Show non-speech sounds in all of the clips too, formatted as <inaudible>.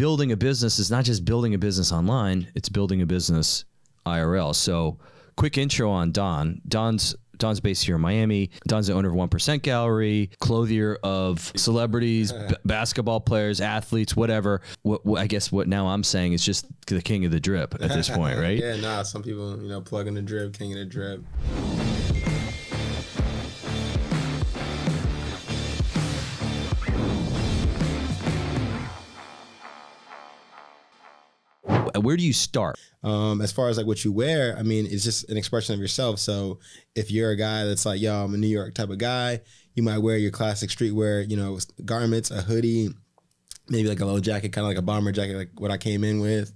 building a business is not just building a business online; it's building a business IRL. So, quick intro on Don. Don's Don's based here in Miami. Don's the owner of One Percent Gallery, clothier of celebrities, b- basketball players, athletes, whatever. What, what I guess what now I'm saying is just the king of the drip at this point, <laughs> right? yeah, nah. Some people, you know, plug in the drip, king of the drip. Where do you start? Um, as far as like what you wear, I mean, it's just an expression of yourself. So if you're a guy that's like, yo, I'm a New York type of guy, you might wear your classic streetwear, you know, garments, a hoodie, maybe like a little jacket, kind of like a bomber jacket, like what I came in with.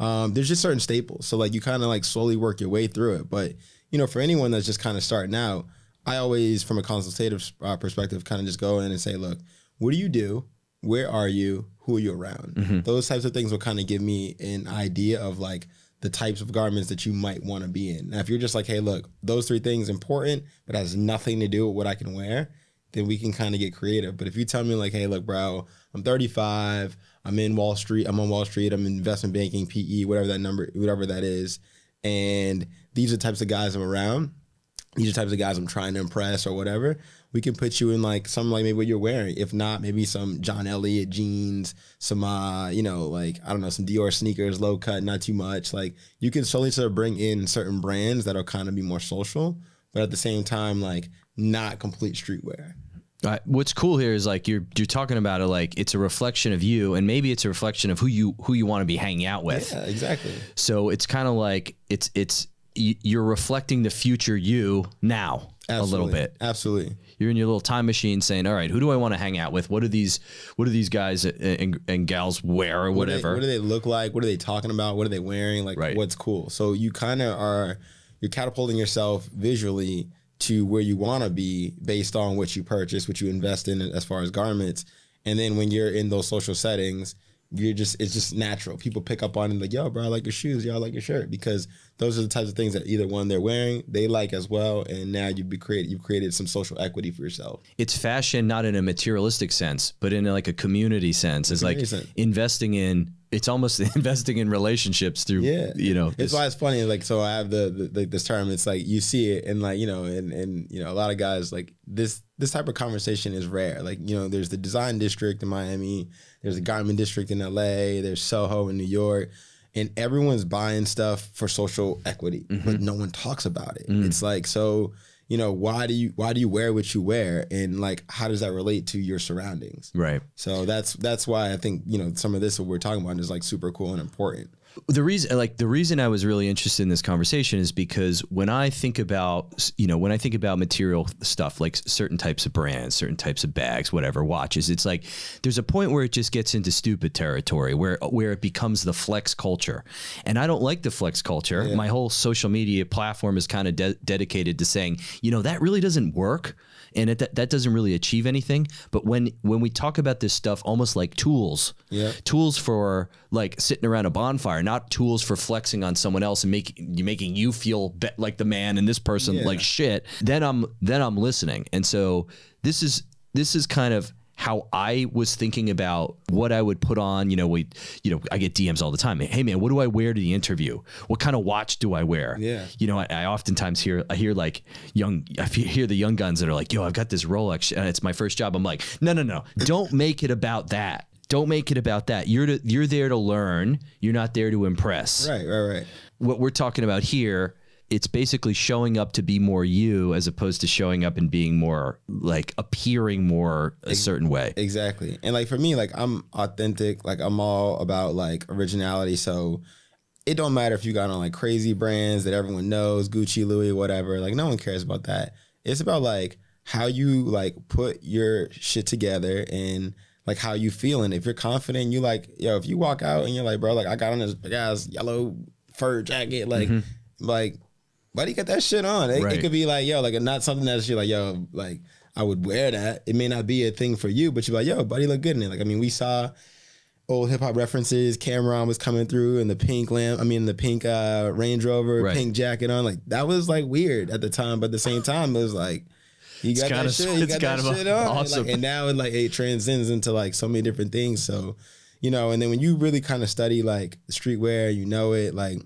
Um, there's just certain staples. So like you kind of like slowly work your way through it. But you know, for anyone that's just kind of starting out, I always, from a consultative uh, perspective, kind of just go in and say, look, what do you do? Where are you? Who are you around? Mm-hmm. Those types of things will kind of give me an idea of like the types of garments that you might want to be in. Now, if you're just like, hey, look, those three things important, but has nothing to do with what I can wear, then we can kind of get creative. But if you tell me like, hey, look, bro, I'm 35, I'm in Wall Street, I'm on Wall Street, I'm in investment banking, PE, whatever that number, whatever that is, and these are the types of guys I'm around. These are the types of guys I'm trying to impress or whatever. We can put you in like something like maybe what you're wearing. If not, maybe some John Elliott jeans, some uh, you know, like I don't know, some Dior sneakers, low cut, not too much. Like you can slowly sort of bring in certain brands that'll kind of be more social, but at the same time, like not complete streetwear. Uh, what's cool here is like you're you're talking about it like it's a reflection of you, and maybe it's a reflection of who you who you want to be hanging out with. Yeah, exactly. So it's kind of like it's it's you're reflecting the future you now a little bit. Absolutely. You're in your little time machine saying, "All right, who do I want to hang out with? What do these what do these guys and, and gals wear or What do they- whatever?" What do they look like? What are they talking about? What are they wearing? Like Right. what's cool? So you kind of are you're catapulting yourself visually to where you want to be based on what you purchase, what you invest in as far as garments. And then when you're in those social settings, you're just it's just natural. People pick up on it like, yo, bro, I like your shoes, y'all like your shirt. Because those are the types of things that either one they're wearing, they like as well. And now you've be created you've created some social equity for yourself. it's fashion not in a materialistic sense, but in like a community sense. It's like sense. investing in. It's almost <laughs> investing in relationships through. Yeah, you know. it's why it's funny. Like, so I have the, the, the this term. It's like you see it, and like you know, and and you know, a lot of guys like this. This type of conversation is rare. Like, you know, there's the design district in Miami. There's the garment district in LA. There's Soho in New York, and everyone's buying stuff for social equity, but mm-hmm. no one talks about it. Mm. It's like so. You know, why do you why do you wear what you wear, and like how does that relate to your surroundings? right. So that's that's why I think you know some of this what we're talking about is like super cool and important. The reason like the reason I was really interested in this conversation is because when I think about you know when I think about material stuff like certain types of brands, certain types of bags, whatever watches, it's like there's a point where it just gets into stupid territory where where it becomes the flex culture, and I don't like the flex culture. My whole social media platform is kind of de- dedicated to saying you know that really doesn't work and it, that, that doesn't really achieve anything but when when we talk about this stuff almost like tools Yeah. tools for like sitting around a bonfire not tools for flexing on someone else and making making you feel be- like the man and this person Yeah. like shit then i'm then i'm listening and so this is this is kind of how I was thinking about what I would put on, you know, we, you know, I get DMs all the time. Hey man, what do I wear to the interview? What kind of watch do I wear? Yeah. You know, I, I oftentimes hear, I hear like young, I hear the young guns that are like, yo, I've got this Rolex and it's my first job. I'm like, no, no, no, don't make it about that. Don't make it about that. You're to, you're there to learn. You're not there to impress. Right, right, right. What we're talking about here, it's basically showing up to be more you as opposed to showing up and being more like appearing more a certain way. Exactly. And like for me, like I'm authentic. Like I'm all about like originality. So it don't matter if you got on like crazy brands that everyone knows, Gucci, Louis, whatever. Like no one cares about that. It's about like how you like put your shit together and like how you feeling. If you're confident, you like, yo, if you walk out and you're like, bro, like I got on this big ass yellow fur jacket, like, mm-hmm. like, why do you got that shit on? It, Right. it could be like, yo, like not something that's you're like, yo, like I would wear that. It may not be a thing for you, but you're like, yo, buddy, look good in it. Like, I mean, we saw old hip hop references. Cam'ron was coming through in the pink lamp. I mean, the pink uh, Range Rover, Right. pink jacket on. Like that was like weird at the time, but at the same time, it was like. You got that of- shit. You it's got that shit on. awesome. Like, and now it like it transcends into like so many different things. So, you know, and then when you really kind of study like streetwear, you know it like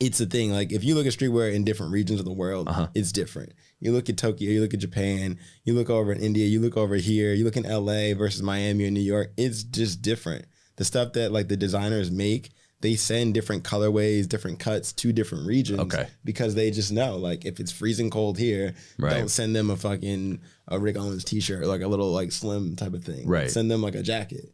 it's a thing. Like if you look at streetwear in different regions of the world, Uh-huh. it's different. You look at Tokyo, you look at Japan, you look over in India, you look over here, you look in LA versus Miami or New York. It's just different. The stuff that like the designers make, they send different colorways, different cuts to different regions. Okay. Because they just know, like, if it's freezing cold here, Right. don't send them a fucking a Rick Owens t-shirt, like a little like slim type of thing. Right. Send them like a jacket.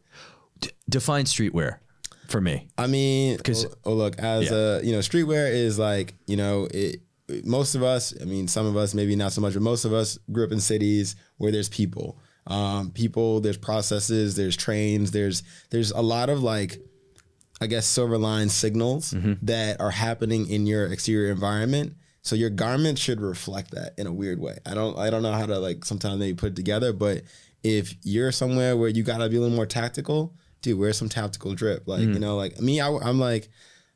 D- define streetwear for me. I mean, 'Cause- oh, oh, look, as a you know, streetwear is like you know, it. Most of us, I mean, some of us maybe not so much, but most of us grew up in cities where there's people, um, people. There's processes, there's trains, there's there's a lot of like, I guess, silver line signals that are happening in your exterior environment. So your garment should reflect that in a weird way. I don't I don't know how to like sometimes they put it together, but if you're somewhere where you gotta be a little more tactical, dude, wear some tactical drip. Like you mm. know, like me, I, I'm like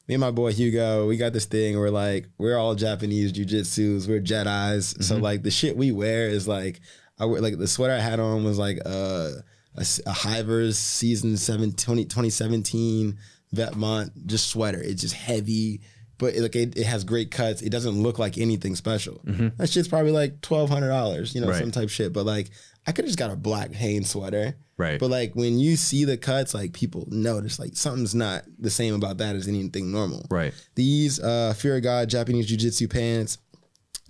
me and my boy Hugo, we got this thing. We're like, we're all Japanese jujitsus. We're Jedi's. So mm-hmm. like the shit we wear is like, I wear like the sweater I had on was like uh, a, a Hivers season 7, 20, 2017 Vetements just sweater. It's just heavy, but it, like it, it has great cuts. It doesn't look like anything special. Mm-hmm. That shit's probably like twelve hundred dollars, you know, Right. some type shit. But like, I could have just got a black Hanes sweater. Right. But like when you see the cuts, like people notice like something's not the same about that as anything normal. Right. These uh Fear of God Japanese Jiu-Jitsu pants.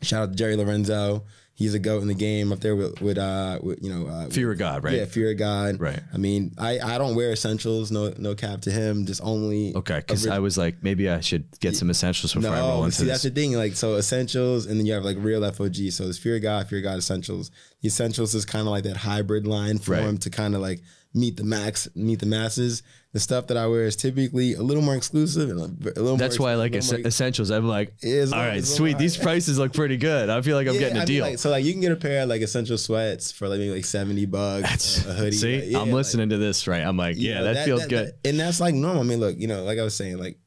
Shout out to Jerry Lorenzo. He's a goat in the game up there with, with uh with, you know uh, Fear of God, right? yeah, Fear of God. Right. I mean, I, I don't wear essentials, no no cap to him, just only Okay, because I was like, maybe I should get some essentials before I roll no, into see that's the thing. Like so, essentials, and then you have like real FOG. So it's Fear of God, Fear of God Essentials. The essentials is kind of like that hybrid line for Right. to kind of like meet the max, meet the masses. The stuff that I wear is typically a little more exclusive and a, a little. That's why I like es- essentials. I'm like, all right, sweet. These prices look pretty good. I feel like I'm Yeah, getting a I mean, deal. like, so like you can get a pair of like essential sweats for like maybe like seventy bucks, a, a hoodie. See, like, yeah, I'm listening to this right. I'm like, yeah, know, that, feels good. and that's like normal. I mean, look, you know, like I was saying, like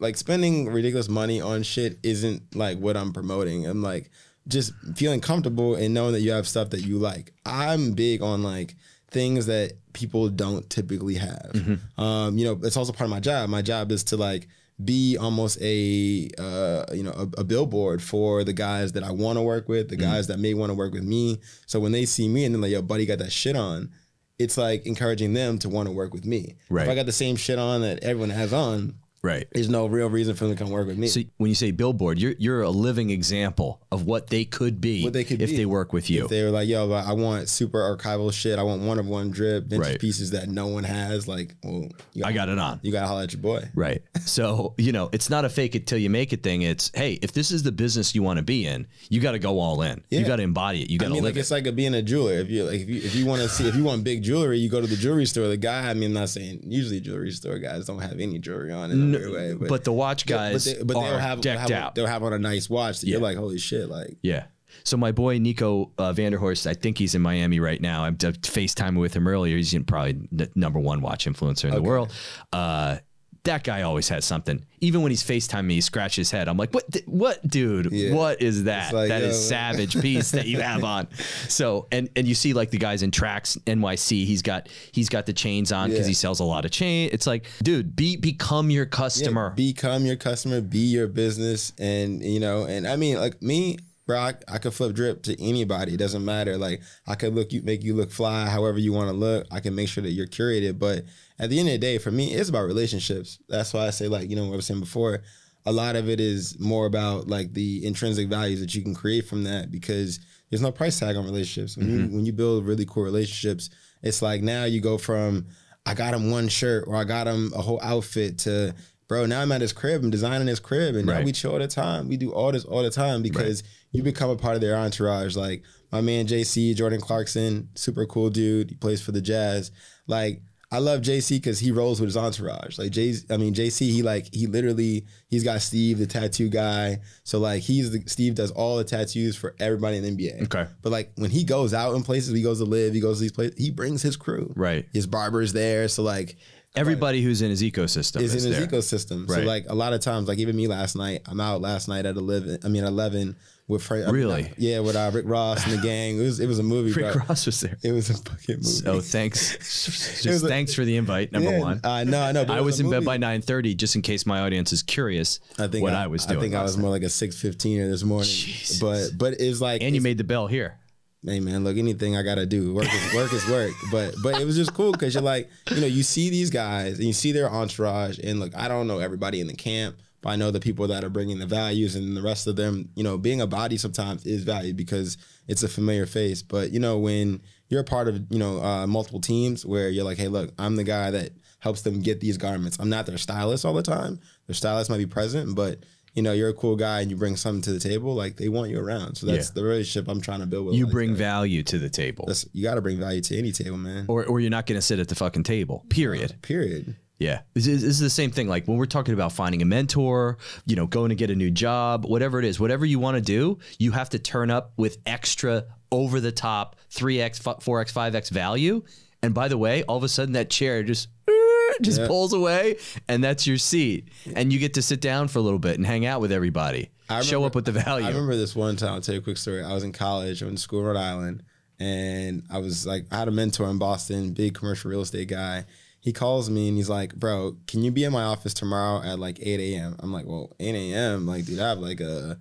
like spending ridiculous money on shit isn't like what I'm promoting. I'm like just feeling comfortable and knowing that you have stuff that you like. I'm big on like things that people don't typically have. Mm-hmm. Um, you know, it's also part of my job. My job is to like be almost a uh, you know a, a billboard for the guys that I want to work with, the Mm-hmm. guys that may want to work with me. So when they see me and they're like, "Yo, buddy, got that shit on," it's like encouraging them to want to work with me. Right. If I got the same shit on that everyone has on, right. there's no real reason for them to come work with me. So when you say billboard, you're you're a living example of what they could be What they could if be. they work with you. if they were like, "Yo, but I want super archival shit. I want one of one drip, vintage Right. pieces that no one has." Like, well, you I got it on. You got to holler at your boy. Right. So, you know, it's not a fake it till you make it thing. It's, hey, if this is the business you want to be in, you got to go all in. You got to embody it. You gotta I mean, live like it's like a, being a jeweler. If you like, if you if you want to see, if you want big jewelry, you go to the jewelry store. The guy, I mean, I'm not saying usually jewelry store guys don't have any jewelry on in a way, but, but the watch guys but, they, but are they'll have, they'll decked have, out. they'll have on a nice watch that you're like, holy shit, like Yeah. So my boy Nico uh, Vanderhorst, I think he's in Miami right now. I'm FaceTiming with him earlier. He's probably the number one watch influencer in the world. Uh, that guy always has something. Even when he's FaceTime me, he scratches his head. I'm like, what? What, dude? Yeah. What is that? like, that is yo, savage piece that you <laughs> have on. So, and and you see like the guys in Trax NYC. He's got he's got the chains on because Yeah. he sells a lot of chain. It's like, dude, be become your Yeah, customer. become your customer, be your business, and you know, and I mean, like me, bro, I, I could flip drip to anybody. It doesn't matter. Like I could look you, make you look fly, however you want to look. I can make sure that you're curated. But at the end of the day, for me, it's about relationships. That's why I say, like you know, what I was saying before. A lot of it is more about like the intrinsic values that you can create from that because there's no price tag on relationships. When you mm-hmm. when you build really cool relationships, it's like now you go from I got him one shirt or I got him a whole outfit to bro, now I'm at his crib, I'm designing his crib, and now we chill all the time. We do all this all the time because you become a part of their entourage. Like my man JC, Jordan Clarkson, super cool dude. He plays for the Jazz. Like I love JC because he rolls with his entourage. Like Jay, I mean JC, he like he literally he's got Steve, the tattoo guy. So like he's the Steve does all the tattoos for everybody in the NBA. Okay. But like when he goes out in places, he goes to LIV, he goes to these places, he brings his crew Right. his barber's there. So like Everybody who's in his ecosystem is is, in his there. ecosystem. So like a lot of times, like even me last night, I'm out last night at eleven. I mean eleven with. I Really? yeah, with uh, Rick Ross and the gang. It was it was a movie, <laughs> Rick bro. Ross was there. It was a fucking movie. So thanks, <laughs> just a- thanks for the invite. Number Yeah, one. I know, I know. but I was in bed movie. by nine thirty, just in case my audience is curious I think what I, was doing. I think I was night. more like a six fifteen this morning. Jesus. But but it's like and you made the bell here. hey man, look, anything I gotta do, work is work is work. But but it was just cool because you're like, you know, you see these guys and you see their entourage, and look, I don't know everybody in the camp, but I know the people that are bringing the values, and the rest of them, you know, being a body sometimes is valued because it's a familiar face. But you know, when you're a part of you know uh, multiple teams where you're like, hey, look, I'm the guy that helps them get these garments. I'm not their stylist all the time. Their stylist might be present, but you know, you're a cool guy and you bring something to the table, like they want you around. So that's Yeah. the relationship I'm trying to build with. You these bring guys. value to the table, That's, you got to bring value to any table, man. or or you're not going to sit at the fucking table. Period. Period. Yeah, this is, this is the same thing. Like when we're talking about finding a mentor, you know, going to get a new job, whatever it is, whatever you want to do, you have to turn up with extra over the top 3x, 4x, 5x value. And by the way, all of a sudden that chair just <laughs> just Yeah. pulls away and that's your seat. And you get to sit down for a little bit and hang out with everybody. I Show up with the value. I remember this one time. I'll tell you a quick story. I was in college. I went to school in Rhode Island, and I was like, I had a mentor in Boston, big commercial real estate guy. He calls me and he's like, "Bro, can you be in my office tomorrow at like 8 a.m.?" I'm like, "Well, 8 a.m. Like, dude, I have like a,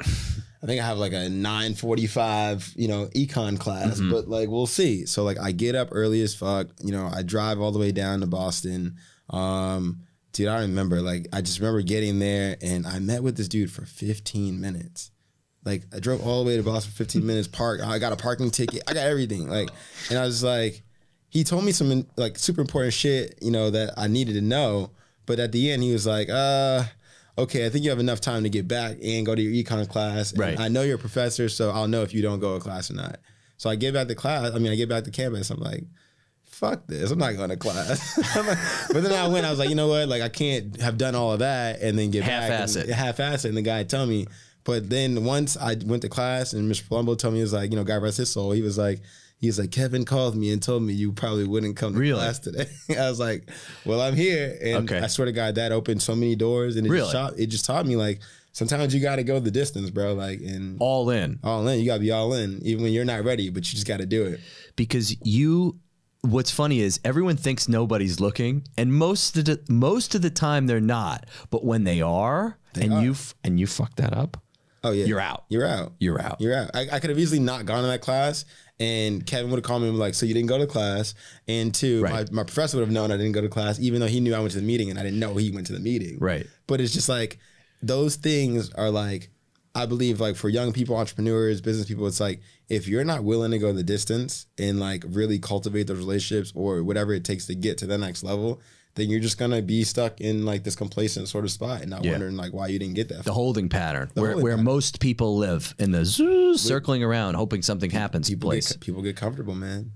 I think I have like a 9:45, you know, econ class, Mm-hmm. but like we'll see." So like, I get up early as fuck. You know, I drive all the way down to Boston. Um, dude, I remember like I just remember getting there and I met with this dude for 15 minutes. Like I drove all the way to Boston for 15 <laughs> minutes, park. I got a parking ticket. I got everything. Like, and I was like, he told me some like super important shit, you know, that I needed to know. But at the end, he was like, uh, okay, I think you have enough time to get back and go to your econ class. And Right. I know you're a professor, so I'll know if you don't go to class or not. So I get back to class. I mean, I get back to campus. I'm like, fuck this. I'm not going to class. <laughs> But then I went, I was like, you know what? Like, I can't have done all of that and then get back. Half-ass and- it. Half-ass it. And the guy told me. But then once I went to class and Mr. Palumbo told me, he was like, you know, God rest his soul. He was like, he was like, Kevin called me and told me you probably wouldn't come to Really? class today. <laughs> I was like, well, I'm here. And Okay. I swear to God, that opened so many doors and it, Really? just, taught, it just taught me like, sometimes you got to go the distance, bro. Like, and all in. all in, you got to be all in, even when you're not ready, but you just got to do it. because you what's funny is everyone thinks nobody's looking and most of the most of the time they're not but when they are and are. you f- and you fuck that up Oh, yeah. You're out. You're out. you're out You're out. I, I could have easily not gone to that class, and Kevin would have called me and like, "So you didn't go to class?" And two, Right. my, my professor would have known I didn't go to class, even though he knew I went to the meeting, and I didn't know he went to the meeting. Right. But it's just like those things are like, I believe, like for young people, entrepreneurs, business people, it's like if you're not willing to go the distance and like really cultivate those relationships or whatever it takes to get to the next level. Then you're just gonna be stuck in like this complacent sort of spot and not Yeah. wondering like why you didn't get that. the holding pattern where, holding where pattern. most people live in the zoo, circling around hoping something happens people place get, people get comfortable, man.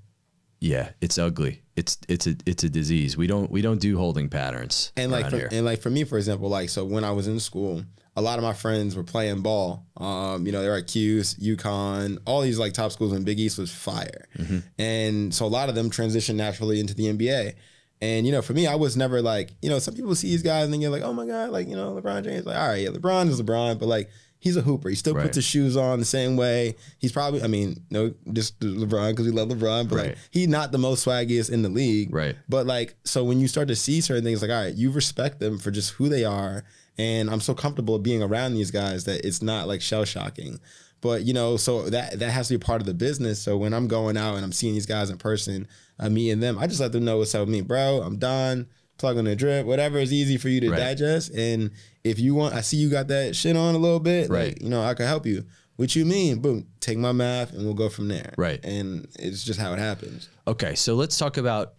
yeah it's ugly it's it's a it's a disease we don't we don't do holding patterns And like for, and like for me, for example, like so when I was in school, a lot of my friends were playing ball. Um, you know, they were at Q's, UConn, all these like top schools when Big East was fire. Mm-hmm. And so a lot of them transitioned naturally into the NBA. And you know, for me, I was never like, you know, some people see these guys and then they're like, oh my God, like, you know, LeBron James, like, all right, yeah, LeBron is LeBron, but like he's a hooper. He still Right. puts his shoes on the same way. He's probably, I mean, no, just LeBron because we love LeBron, but Right. like he's not the most swaggiest in the league. Right. But like, so when you start to see certain things, like, all right, you respect them for just who they are, and I'm so comfortable being around these guys that it's not like shell shocking. But you know, so that that has to be part of the business. So when I'm going out and I'm seeing these guys in person, uh, me and them, I just let them know what's up with me, bro. I'm done. Plug on the drip, whatever is easy for you to Right. digest. And if you want, I see you got that shit on a little bit, Right. Like, you know, I can help you. What you mean? Boom, take my math and we'll go from there. Right. And it's just how it happens. okay so let's talk about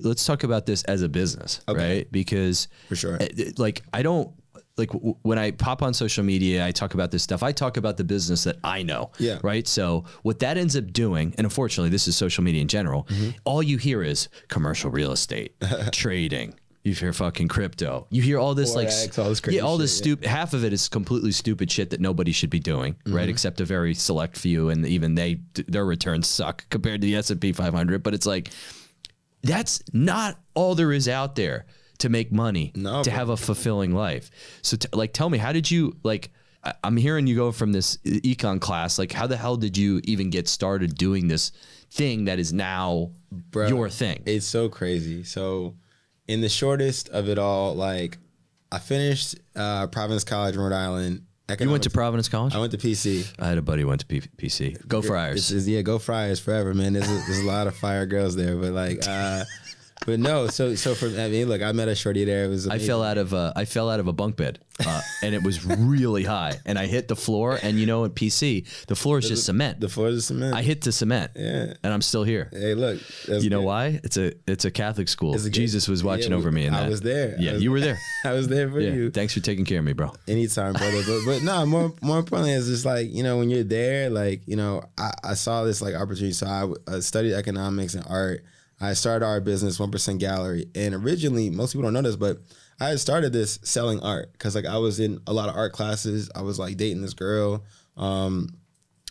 let's talk about this as a business okay. right because For sure. uh, like I don't like w- when I pop on social media, I talk about this stuff. I talk about the business that I know. Yeah. Right. So what that ends up doing, and unfortunately, this is social media in general. Mm-hmm. All you hear is commercial real estate, <laughs> trading. You hear fucking crypto. You hear all this like s- all this yeah, all this stupid. Half of it is completely stupid shit that nobody should be doing, Mm-hmm. right? Except a very select few, and even they their returns suck compared to the S and P 500. But it's like that's not all there is out there. To make money, No, to bro. have a fulfilling life. So, t- like, tell me, how did you like? I- I'm hearing you go from this econ class. Like, how the hell did you even get started doing this thing that is now Bro, your thing? It's so crazy. So, in the shortest of it all, like I finished uh, Providence College in Rhode Island. you went to Providence College. I went to PC. I had a buddy who went to P- PC. Go Friars. It's, it's- yeah, go Friars forever, man. There's a, there's a lot of fire girls there, but like, uh, <laughs> but no. So so for I mean, look, I met a shorty there. It was I fell out of uh, I fell out of a bunk bed, uh, and it was really high, and I hit the floor. And you know, at PC, the floor is just cement. the floor is cement. I hit the cement, Yeah. and I'm still here. hey, look. You know why? It's a it's a Catholic school. A good- Jesus was watching Yeah, over me, and I was there. Yeah, was you were <laughs> there. I was there for Yeah, you. thanks for taking care of me, bro. anytime, brother. But but no, more more importantly, it's just like you know when you're there, like you know, I, I saw this like opportunity. So I uh, studied economics and art. I started our business, One Percent Gallery, and originally most people don't know this, but I had started this selling art because like I was in a lot of art classes. I was like dating this girl, um,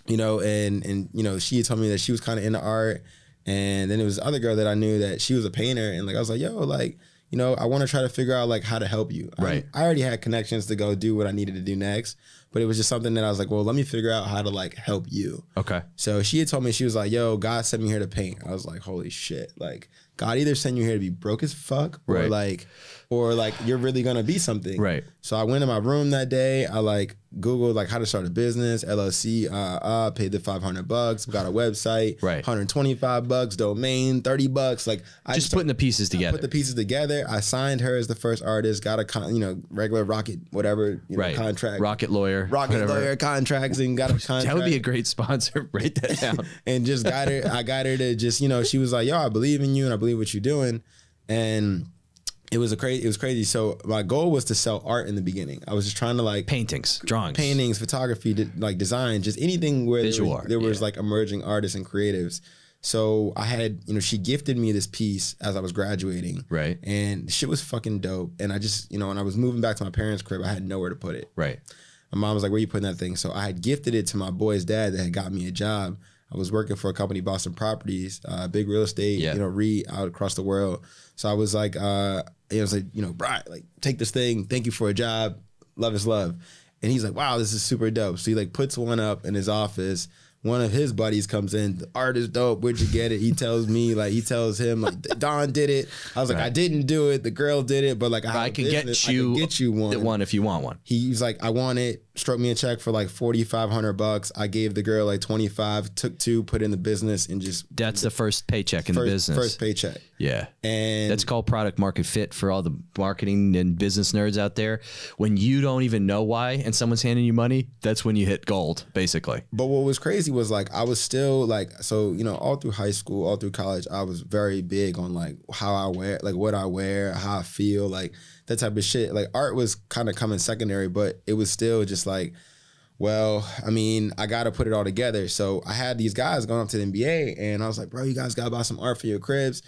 you know, and and you know she told me that she was kind of into art, and then there was other girl that I knew that she was a painter, and like I was like, yo, like you know, I want to try to figure out like how to help you. I- Right. I, already had connections to go do what I needed to do next, but it was just something that I was like, well, let me figure out how to like help you. Okay. So she had told me she was like, "Yo, God sent me here to paint." I was like, "Holy shit!" Like God either sent you here to be broke as fuck, or Right. like, or like you're really gonna be something. Right. So I went in my room that day. I like Googled like how to start a business, LLC. Uh, uh paid the five hundred bucks. Got a website. Right. Hundred twenty five bucks. Domain thirty bucks. Like I Just putting the pieces together. put the pieces together. I signed her as the first artist. Got a con, you know regular Rocket whatever you know, right. contract. Rocket lawyer. Rocket whatever. lawyer contracts and got a contract. <laughs> That would be a great sponsor. <laughs> Write that down. <laughs> and just got her. I got her to just you know she was like, "Yo, I believe in you and I believe what you're doing," and it was a crazy. It was crazy. So my goal was to sell art in the beginning. I was just trying to like Paintings, drawings, paintings, photography, like design, just anything where Visual there was, there was yeah. like emerging artists and creatives. So I had, you know, she gifted me this piece as I was graduating. Right. And shit was fucking dope. And I just, you know, when I was moving back to my parents' crib, I had nowhere to put it. Right. My mom was like, "Where you putting that thing?" So I had gifted it to my boy's dad that had got me a job. I was working for a company, Boston Properties, uh, big real estate, Yeah. you know, REIT out across the world. So I was like, uh, it was like, you know, Brian, like take this thing. Thank you for a job. Love is love. And he's like, wow, this is super dope. So he like puts one up in his office. One of his buddies comes in. The art is dope. Where'd you get it? He tells me, like, he tells him, like, Don did it. I was like, Right. I didn't do it. The girl did it, but like, I, I business. get you, I can get you one the one if you want one. he was like, I want it. Struck me a check for like forty five hundred bucks. I gave the girl like twenty five. Took two, put in the business, and just That's the first paycheck in first, the business. first paycheck. yeah. And That's called product market fit for all the marketing and business nerds out there. When you don't even know why and someone's handing you money, that's when you hit gold, basically. But what was crazy was like I was still like so you know all through high school, all through college, I was very big on like how I wear, like what I wear, how I feel, like that type of shit. Like art was kind of coming secondary, but it was still just like, well, I mean, I got to put it all together. So I had these guys going up to the NBA, and I was like, bro, you guys got to buy some art for your cribs.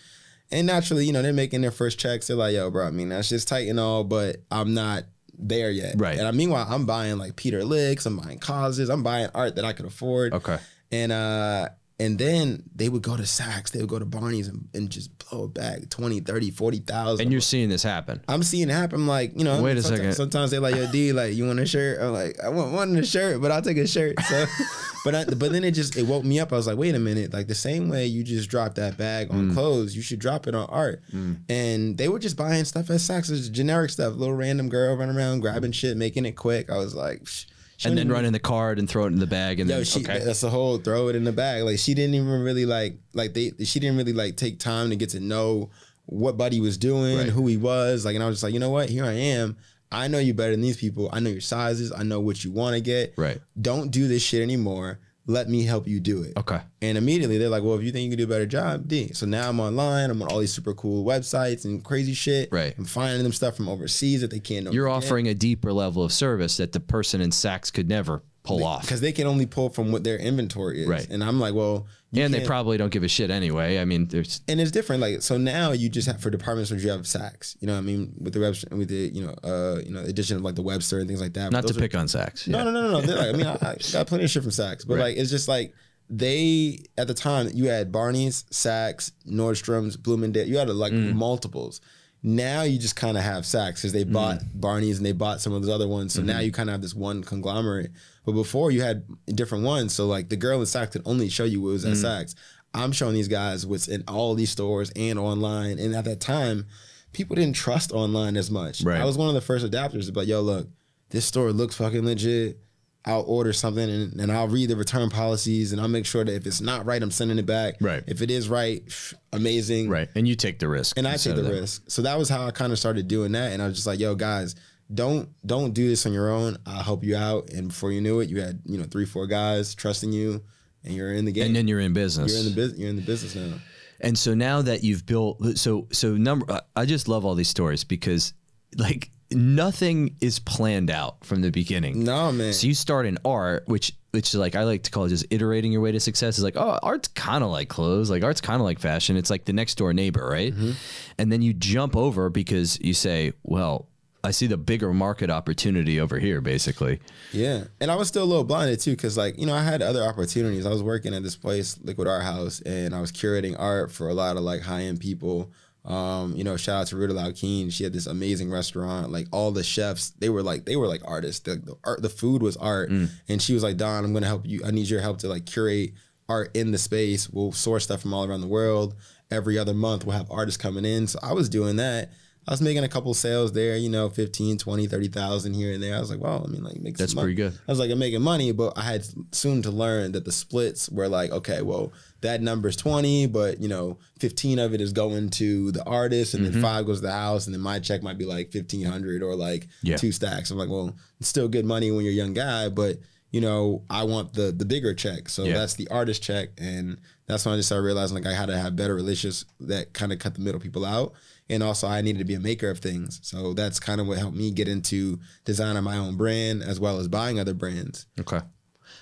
And naturally, you know, they're making their first checks. They're like, yo, bro, I mean, that's just tight and all, but I'm not there yet. Right. And I, meanwhile, I'm buying like Peter Liks, I'm buying causes, I'm buying art that I could afford. Okay. And uh and then they would go to Saks, they would go to Barney's and, and just blow a bag 20, 30, 40,000. And you're seeing this happen. I'm seeing it happen like, you know, Wait a sometimes, second. sometimes they're like, yo, D, like, you want a shirt? I'm like, I want one in a shirt, but I'll take a shirt. So <laughs> but I, but then it just it woke me up. I was like, wait a minute, like the same way you just dropped that bag Mm. on clothes, you should drop it on art. And they were just buying stuff at Saks, it's generic stuff, little random girl running around grabbing shit, making it quick. I was like, Psh, And then run in the card and throw it in the bag and Yo, then she okay. that's the whole throw it in the bag. Like she didn't even really like like they she didn't really like take time to get to know what Buddy was doing, Right. who he was. Like and I was just like, you know what? Here I am. I know you better than these people. I know your sizes. I know what you want to get. Right. Don't do this shit anymore. Let me help you do it. Okay. And immediately they're like, well, if you think you can do a better job, D. So now I'm online. I'm on all these super cool websites and crazy shit. Right. I'm finding them stuff from overseas that they can't know. You're offering a deeper level of service that the person in Saks could never pull off. because they can only pull from what their inventory is. Right. And I'm like, well, And they probably don't give a shit anyway. I mean, there's and it's different. Like so now you just have for department stores you have Saks. You know what I mean with the Webster with the you know uh you know addition of like the Webster and things like that. not to are- pick on Saks. No Yeah. no no no no. Like, I mean <laughs> I, I got plenty of shit from Saks, but Right. like it's just like they at the time you had Barney's, Saks, Nordstrom's, Bloomingdale. You had like Mm. multiples. Now you just kind of have Saks because they bought Barney's and they bought some of those other ones. So now you kind of have this one conglomerate. But before you had different ones. So like the girl in Saks could only show you what was at mm. Saks. I'm showing these guys what's in all these stores and online. And at that time, people didn't trust online as much. Right. I was one of the first adapters but yo, look, this store looks fucking legit. I'll order something and, and I'll read the return policies and I'll make sure that if it's not right, I'm sending it back. Right. If it is right, amazing. Right. And you take the risk. And I take the risk. So that was how I kind of started doing that. And I was just like, yo, guys, don't don't do this on your own. I'll help you out. And before you knew it, you had, you know, three, four guys trusting you and you're in the game. And then you're in business. you're in the business you're in the business now. And so now that you've built, so so number, I- just love all these stories because like nothing is planned out from the beginning. No, man. So you start in art, which which is like I like to call it just iterating your way to success. Is like oh, art's kind of like clothes, like art's kind of like fashion. It's like the next door neighbor, right? Mm-hmm. And then you jump over because you say, well, I see the bigger market opportunity over here, basically. Yeah, and I was still a little blinded too, because like you know I had other opportunities. I was working at this place, Liquid Art House, and I was curating art for a lot of like high end people. Um, you know, shout out to Ruta Laukien. She had this amazing restaurant. Like all the chefs, they were like they were like artists. The, the art, the food was art, and she was like, Don, I'm gonna help you. I need your help to like curate art in the space. We'll source stuff from all around the world. Every other month, we'll have artists coming in. So I was doing that. I was making a couple sales there, you know, 15, 20, 30,000 here and there. I was like, well, I mean, like, make That's money. pretty good. I was like, I'm making money, but I had soon to learn that the splits were like, okay, well, that number is 20, but you know, 15 of it is going to the artist and Mm-hmm. then five goes to the house and then my check might be like 1500 or like Yeah. two stacks. I'm like, well, it's still good money when you're a young guy, but you know, I want the the bigger check. So Yeah. that's the artist check. And that's when I just started realizing like I had to have better relationships that kind of cut the middle people out. And also I needed to be a maker of things. So that's kind of what helped me get into designing my own brand as well as buying other brands. Okay.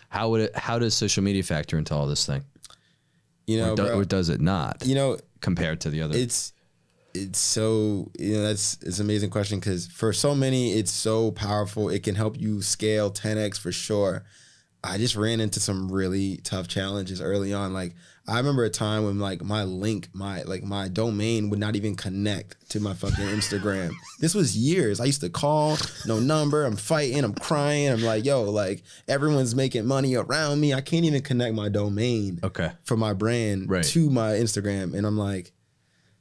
How would it? How does social media factor into all this thing? You know, Or, do- bro, or does it not? you know, compared to the other? it's it's so you know that's it's an amazing question because for so many it's so powerful it can help you scale 10x for sure i just ran into some really tough challenges early on like i remember a time when like my link my like my domain would not even connect to my fucking instagram. <laughs> This was years. I used to call no number i'm fighting i'm crying i'm like yo like everyone's making money around me. I can't even connect my domain okay. for my brand Right. to my Instagram, and I'm like,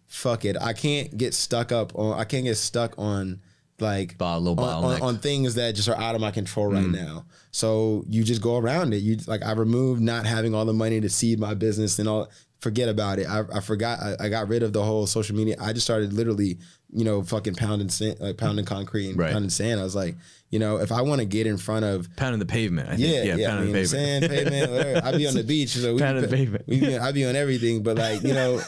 fuck it, I can't get stuck up on, I can't get stuck on like on, on, on things that just are out of my control right Mm. now. So you just go around it. You like I removed not having all the money to seed my business and all. Forget about it. I, I forgot. I, I got rid of the whole social media. I just started literally, you know, fucking pounding sand, like pounding concrete and Right. pounding sand. I was like, you know, if I want to get in front of Pounding the pavement. I think. yeah, Yeah, yeah. I pounding mean, the pavement. sand, pavement, whatever. I be on the <laughs> beach, so we Pounding the be, pavement. we be, I be on everything, but like you know,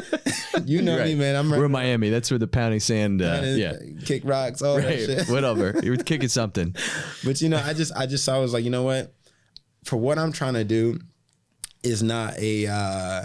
<laughs> you know me, man. I'm We're in Miami. That's where the pounding sand. Uh, yeah. kick rocks, all that shit. <laughs> Whatever. you're kicking something. But you know, I just, I just saw, I was like, you know what? For what I'm trying to do, is not a. uh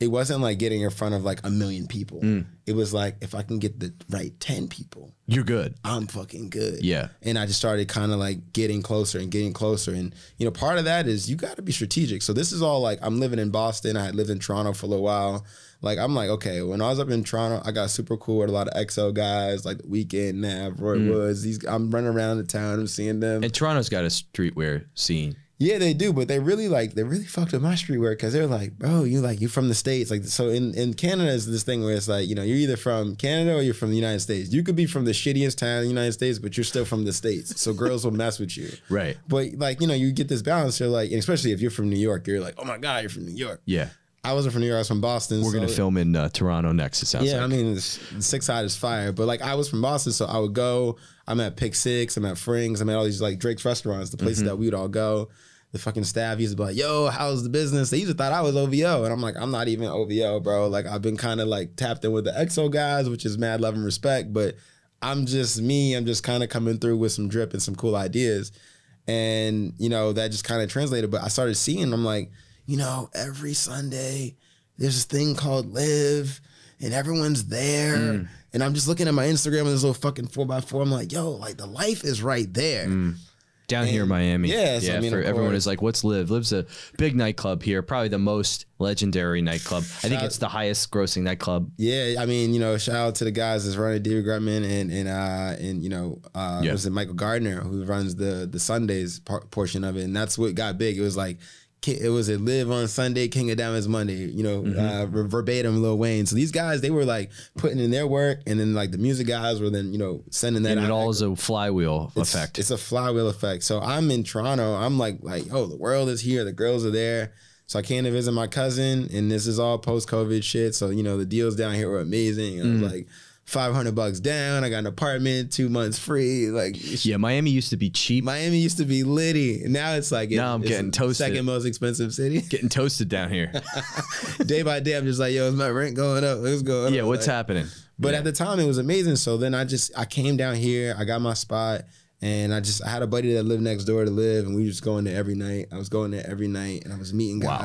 it wasn't like getting in front of like a million people. Mm. It was like if I can get the right ten people, You're good. I'm fucking good. Yeah. And I just started kind of like getting closer and getting closer. And, you know, part of that is you got to be strategic. So this is all like, I'm living in Boston. I had lived in Toronto for a little while. Like, I'm like, okay, when I was up in Toronto, I got super cool with a lot of XO guys, like the Weeknd, Nav, Roy Woods. These, I'm running around the town, I'm seeing them. And Toronto's got a streetwear scene. Yeah, they do, but they really like they really fucked up my streetwear because they're like, bro, you like you from the states, like so. In in Canada is this thing where it's like you know you're either from Canada or you're from the United States. You could be from the shittiest town in the United States, but you're still from the states. So girls will mess with you, <laughs> Right. but like you know you get this balance. You're like, especially if you're from New York, you're like, oh my god, you're from New York. Yeah. I wasn't from New York. I was from Boston. We're so- gonna film in uh, Toronto next. It sounds yeah, like. I mean, the six side is fire. But like, I was from Boston, so I would go. I'm at Pick Six. I'm at Frings. I'm at all these like Drake's restaurants, the places Mm-hmm. that we would all go. The fucking staff used to be like, "Yo, how's the business?" They used to thought I was OVO, and I'm like, I'm not even OVO, bro. Like, I've been kind of like tapped in with the XO guys, which is mad love and respect. But I'm just me. I'm just kind of coming through with some drip and some cool ideas, and you know that just kind of translated. But I started seeing. I'm like, you know, every Sunday there's this thing called LIV, and everyone's there. Mm. And I'm just looking at my Instagram and this little fucking four by four. I'm like, yo, like the life is right there. Mm. Down here in Miami. Yes, yeah. I mean, for everyone is like, what's LIV? LIV's a big nightclub here, probably the most legendary nightclub. I think it's the highest grossing nightclub. Yeah, I mean, you know, shout out to the guys that's running David Grutman and and uh and you know, uh Yeah. was it Michael Gardner who runs the the Sundays par- portion of it, and that's what got big. It was like it was a LIV on Sunday, King of Diamonds Monday, you know, Mm-hmm. uh, verbatim Lil Wayne. So these guys, they were like putting in their work, and then like the music guys were then you know sending that And it all is a flywheel It's- effect. It's a flywheel effect. So I'm in Toronto. I'm like, like, oh, the world is here. The girls are there. So I came to visit my cousin, and this is all post COVID shit. So you know the deals down here were amazing. And I Mm. was like, five hundred bucks down. I got an apartment, two months free. Like yeah, Miami used to be cheap. Miami used to be litty. Now it's like Now I'm it's getting toasted. Second most expensive city. <laughs> Getting toasted down here. <laughs> day by day, I'm just like, yo, is my rent going up? What's going yeah, what's Like, happening? But Yeah. at the time, it was amazing. So then I just I came down here. I got my spot, and I just I had a buddy that lived next door to LIV, and we were just going there every night. I was going there every night, and I was meeting Wow.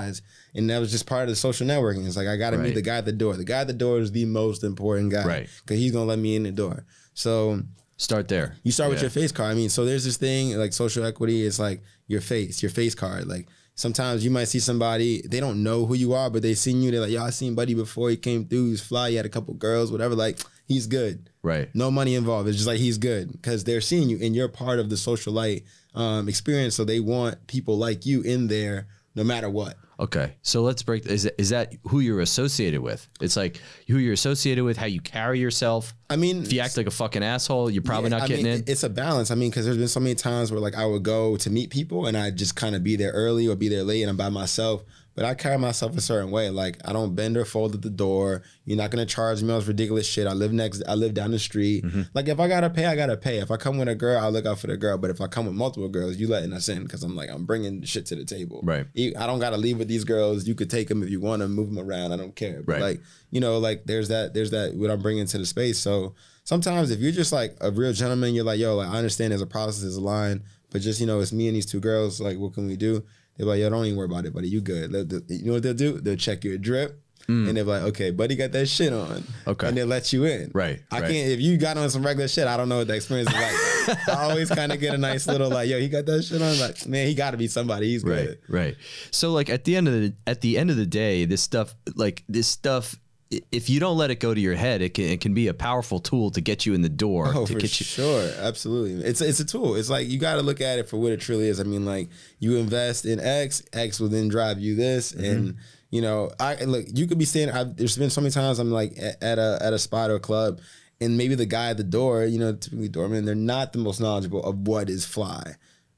And that was just part of the social networking. It's like I got to Right. meet the guy at the door. The guy at the door is the most important guy, Right. Because he's gonna let me in the door. So Start there. you start with your face card. I mean, so there's this thing like social equity. is like your face, your face card. Like sometimes you might see somebody they don't know who you are, but they seen you. They're like, "Yo, I seen Buddy before. He came through. He's fly. He had a couple girls, whatever. Like he's good. Right. No money involved. It's just like he's good because they're seeing you and you're part of the social light um, experience. So they want people like you in there, no matter what. Okay, so let's break. Is that, is that who you're associated with? It's like who you're associated with, how you carry yourself. I mean, If you act like a fucking asshole, you're probably Yeah, not I getting mean, in. It's a balance. I mean, because there's been so many times where like I would go to meet people and I just kind of be there early or be there late and I'm by myself. But I carry myself a certain way. Like I don't bend or fold at the door. You're not gonna charge me all this ridiculous shit. I live next. I live down the street. Mm-hmm. Like if I gotta pay, I gotta pay. If I come with a girl, I look out for the girl. But if I come with multiple girls, you letting us in because I'm like I'm bringing shit to the table. Right. I don't gotta leave with these girls. You could take them if you want to move them around. I don't care. But Right. like you know, like there's that. There's that. What I'm bringing to the space. So sometimes if you're just like a real gentleman, you're like, yo, like I understand there's a process, there's a line, but just you know, it's me and these two girls. Like, what can we do? They're like, yo, don't even worry about it, buddy. You good? You know what they'll do? They'll check your drip. Mm. And they're like, okay, buddy got that shit on. Okay. And they'll let you in. Right, I right. can't, if you got on some regular shit, I don't know what the experience is like. <laughs> I always kind of get a nice little, like, yo, he got that shit on. Like, man, he got to be somebody. He's Right, good. right. So like at the end of the at the end of the day, this stuff like this stuff. If you don't let it go to your head, it can it can be a powerful tool to get you in the door Oh, to for get you. sure, absolutely. It's it's a tool. It's like you got to look at it for what it truly is. I mean, like you invest in X, X will then drive you this, Mm-hmm. and you know, I look. You could be saying, I've, there's been so many times I'm like at, at a at a spot or a club, and maybe the guy at the door, you know, typically doorman, they're not the most knowledgeable of what is fly,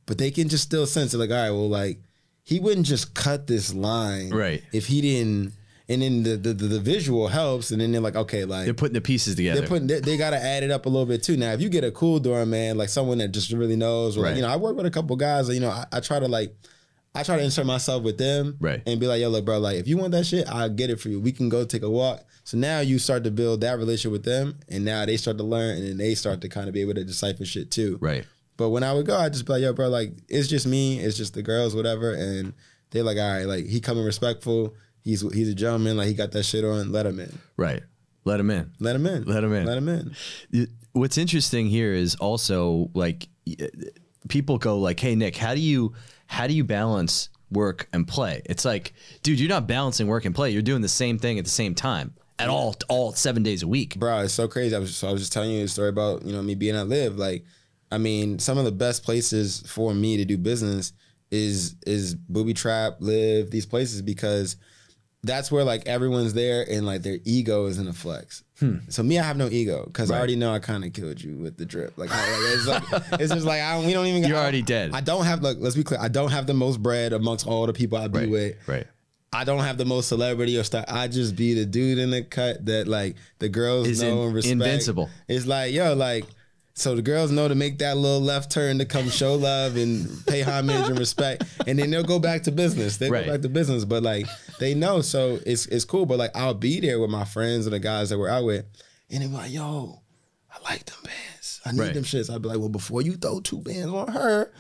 but they can just still sense it. Like, all right, well, like he wouldn't just cut this line, Right. If he didn't, and then the the, the, the visual helps, and then they're like, okay, like They're putting the pieces together. they're putting they, they got to add it up a little bit too. Now, if you get a cool doorman, like someone that just really knows, or like, Right. you know, I work with a couple guys. You know, I, I try to like, I try to insert myself with them, Right. and be like, yo, look, bro, like if you want that shit, I'll get it for you. We can go take a walk. So now you start to build that relationship with them, and now they start to learn, and then they start to kind of be able to decipher shit too. right. But when I would go, I'd just be like, yo, bro, like it's just me, it's just the girls, whatever, and they're like, all right, like he coming respectful. He's he's a gentleman, like he got that shit on. Let him in. Right. Let him in. Let him in. Let him in. Let him in. It- What's interesting here is also like uh, people go like, "Hey Nick, how do you how do you balance work and play?" It's like, dude, you're not balancing work and play. You're doing the same thing at the same time at all all 7 days a week. bro it's so crazy i was so i was just telling you a story about you know me being at LIV like i mean some of the best places for me to do business is is booby trap LIV these places because that's where like everyone's there and like their ego is in a flex so me i have no ego because i Hmm. Already know i kind of killed you with the drip like, I, like, it's like <laughs> it's just like I don't, we don't even You're I- already dead. i don't have like let's be clear i don't have the most bread amongst all the people i be Right. with Right. I don't have the most celebrity or star. I just be the dude in the cut that like the girls Is know in- and respect. invincible. It's like yo, like so the girls know to make that little left turn to come show love and pay homage and respect, and then they'll go back to business. They Right. go back to business, but like they know, so it's it's cool. But like I'll be there with my friends and the guys that we're out with, and they're like, yo, I like them bands. I need Right. them shits. I'd be like, well, before you throw two bands on her,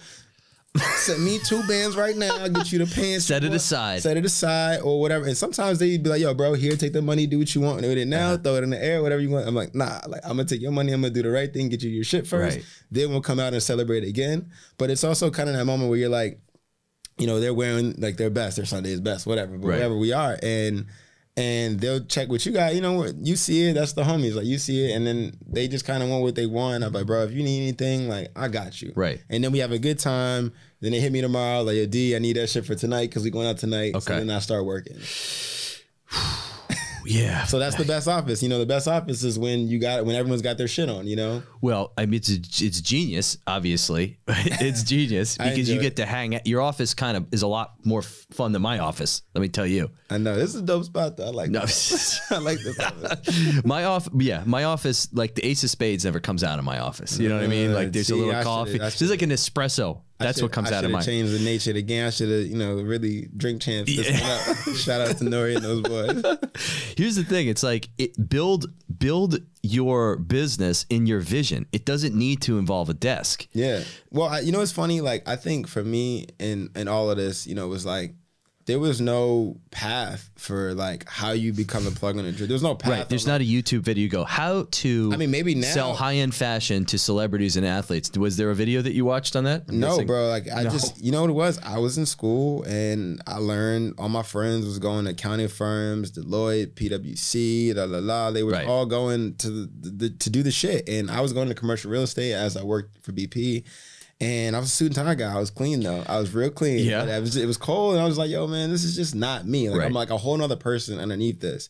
Send me two bands right now. I'll get you the pants. Set it want. aside. Set it aside or whatever. And sometimes they'd be like, yo, bro, here, take the money, do what you want with it now, Uh-huh. throw it in the air, whatever you want. I'm like, nah, like I'm gonna take your money, I'm gonna do the right thing, get you your shit first. Right. Then we'll come out and celebrate again. But it's also kind of that moment where you're like, you know, they're wearing like their best, their Sunday's best, whatever, but Right. whatever we are. And and they'll check what you got. You know what? You see it. That's the homies. Like you see it, and then they just kind of want what they want. I'm like, bro, if you need anything, like I got you. Right. And then we have a good time. Then they hit me tomorrow, like, yo, D, I need that shit for tonight because we going out tonight. So Okay. then I start working. <sighs> <sighs> <sighs> Yeah. So that's the best office. You know, the best office is when you got when everyone's got their shit on. You know. Well, I mean, it's it's genius. Obviously, <laughs> it's <laughs> genius because you get to hang. Out. Your office kind of is a lot more fun than my office. Let me tell you. I know this is a dope spot though. I like. No. this. <laughs> I like this office. my off, yeah, my office. Like the Ace of Spades never comes out of my office. You know what I mean? Uh, like there's See, a little coffee. There's like an espresso. That's what comes I out of my. changed the nature of the game. I should have, you know, really drink chance. this Yeah. <laughs> Shout out to Nori and those boys. <laughs> Here's the thing: it's like it, build build your business in your vision. It doesn't need to involve a desk. Yeah. Well, I, you know, it's funny. Like, I think for me and and all of this, you know, it was like there was no path for like how you become a plug on a drip. There was no path. Right. There's on, not a YouTube video. You go how to. I mean, maybe now- sell high end fashion to celebrities and athletes. Was there a video that you watched on that? I'm No, guessing- bro. Like I just, you know what it was? I was in school and I learned. All my friends was going to accounting firms, Deloitte, PwC, la la la. They were Right. all going to the, the to do the shit, and I was going to commercial real estate as I worked for BP. And I was a suit and tie guy. I was clean though. I was real clean. Yeah. Was it was cold, and I was like, "Yo, man, this is just not me. Like Right. I'm like a whole nother person underneath this."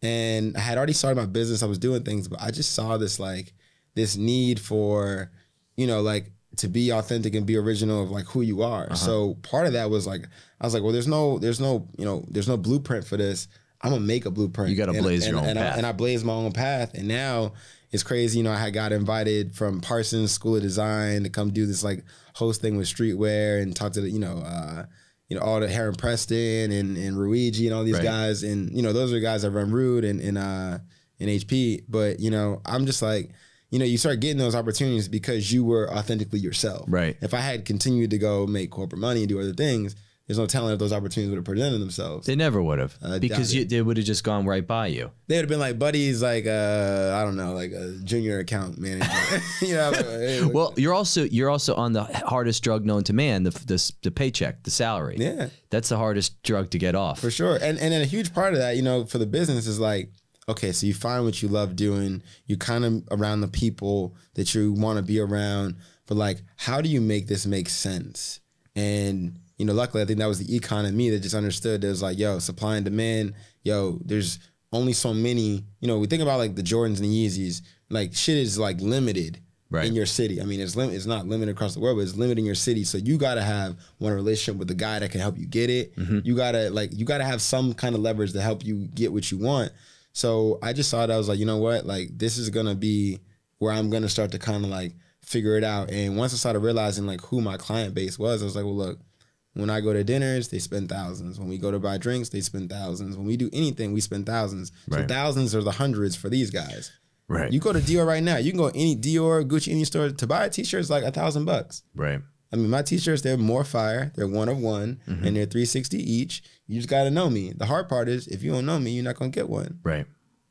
And I had already started my business. I was doing things, but I just saw this like this need for, you know, like to be authentic and be original of like who you are. Uh-huh. So part of that was like I was like, well, there's no, there's no, you know, there's no blueprint for this. I'm gonna make a blueprint. You gotta And- blaze and, your own and I, path. and I blazed my own path. And now it's crazy. You know, I had got invited from Parsons School of Design to come do this like host thing with streetwear and talk to the, you know, uh, you know, all the Heron Preston and and Rhuigi and all these Right. guys. And you know, those are guys that run Rhude and and uh and HP. But you know, I'm just like, you know, you start getting those opportunities because you were authentically yourself. Right. If I had continued to go make corporate money and do other things, there's no telling if those opportunities would have presented themselves. They never would have I because you, they would have just gone right by you. They would have been like buddies, like uh, I don't know, like a junior account manager. <laughs> <laughs> you know, hey, Well, you're also you're also on the hardest drug known to man, the the, the paycheck, the salary. yeah, That's the hardest drug to get off. for sure. And and then a huge part of that, you know, for the business is like, okay, so you find what you love doing, you kind of around the people that you want to be around, but like, how do you make this make sense? And you know, luckily, I think that was the econ in me that just understood. There's like, yo, supply and demand. Yo, there's only so many. You know, we think about like the Jordans and the Yeezys. Like shit is like limited Right. in your city. I mean, it's lim- it's not limited across the world, but it's limited in your city. So you gotta have one relationship with the guy that can help you get it. Mm-hmm. You gotta like you gotta have some kind of leverage to help you get what you want. So I just saw that I was like, you know what, like this is gonna be where I'm gonna start to kind of like figure it out. And once I started realizing like who my client base was, I was like, well, look, when I go to dinners, they spend thousands. When we go to buy drinks, they spend thousands. When we do anything, we spend thousands. So thousands are the hundreds for these guys. Right. You go to Dior right now. You can go any Dior, Gucci, any store to buy a t-shirt is like a thousand bucks. right. I mean, my t-shirts they're more fire. They're one of one, Mm-hmm. and they're three sixty each. You just got to know me. The hard part is if you don't know me, you're not gonna get one Right.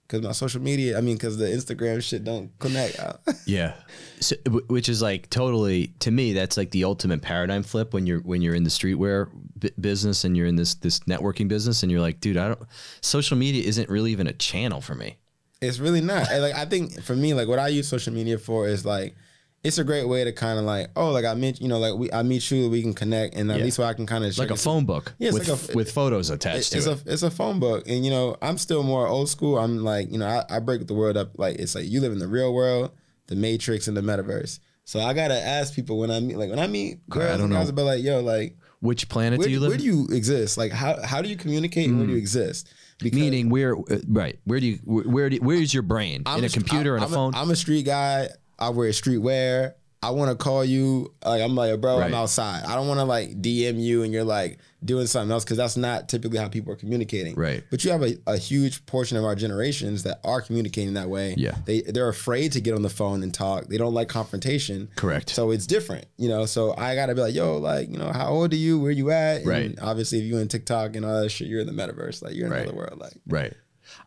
Because my social media. I mean, because the Instagram shit don't connect. <laughs> <laughs> Yeah. So, which is like totally to me that's like the ultimate paradigm flip when you're when you're in the streetwear b- business and you're in this this networking business and you're like, dude, I don't social media isn't really even a channel for me. It's really not. Like I think for me, like what I use social media for is like it's a great way to kind of like, oh, like I meet you know, like we I meet you, we can connect, and at Yeah. least where I can kind of Like a phone book Yeah, with like a- with photos attached it's to a it. it's a phone book, and you know I'm still more old school. I'm like you know I, I break the world up like it's like you live in the real world, the Matrix, and the metaverse. So I gotta ask people when I meet like when I meet girls, don't and guys know. about like yo like Which planet where do you live? where do you exist? Like how how do you communicate and where do you exist? Because Meaning where uh, right? Where do you where do where is your brain I'm in a st- computer I'm, and a phone? I'm a street guy. I wear streetwear. I want to call you. Like I'm like, bro, I'm outside. I don't want to like DM you and you're like doing something else because that's not typically how people are communicating. Right. But you have a, a huge portion of our generations that are communicating that way. Yeah. They they're afraid to get on the phone and talk. They don't like confrontation. Correct. So it's different, you know. So I gotta be like, yo, like, you know, how old are you? Where you at? And Right. Obviously, if you in TikTok and all that shit, you're in the metaverse. Like you're in Right. another world. Like Right.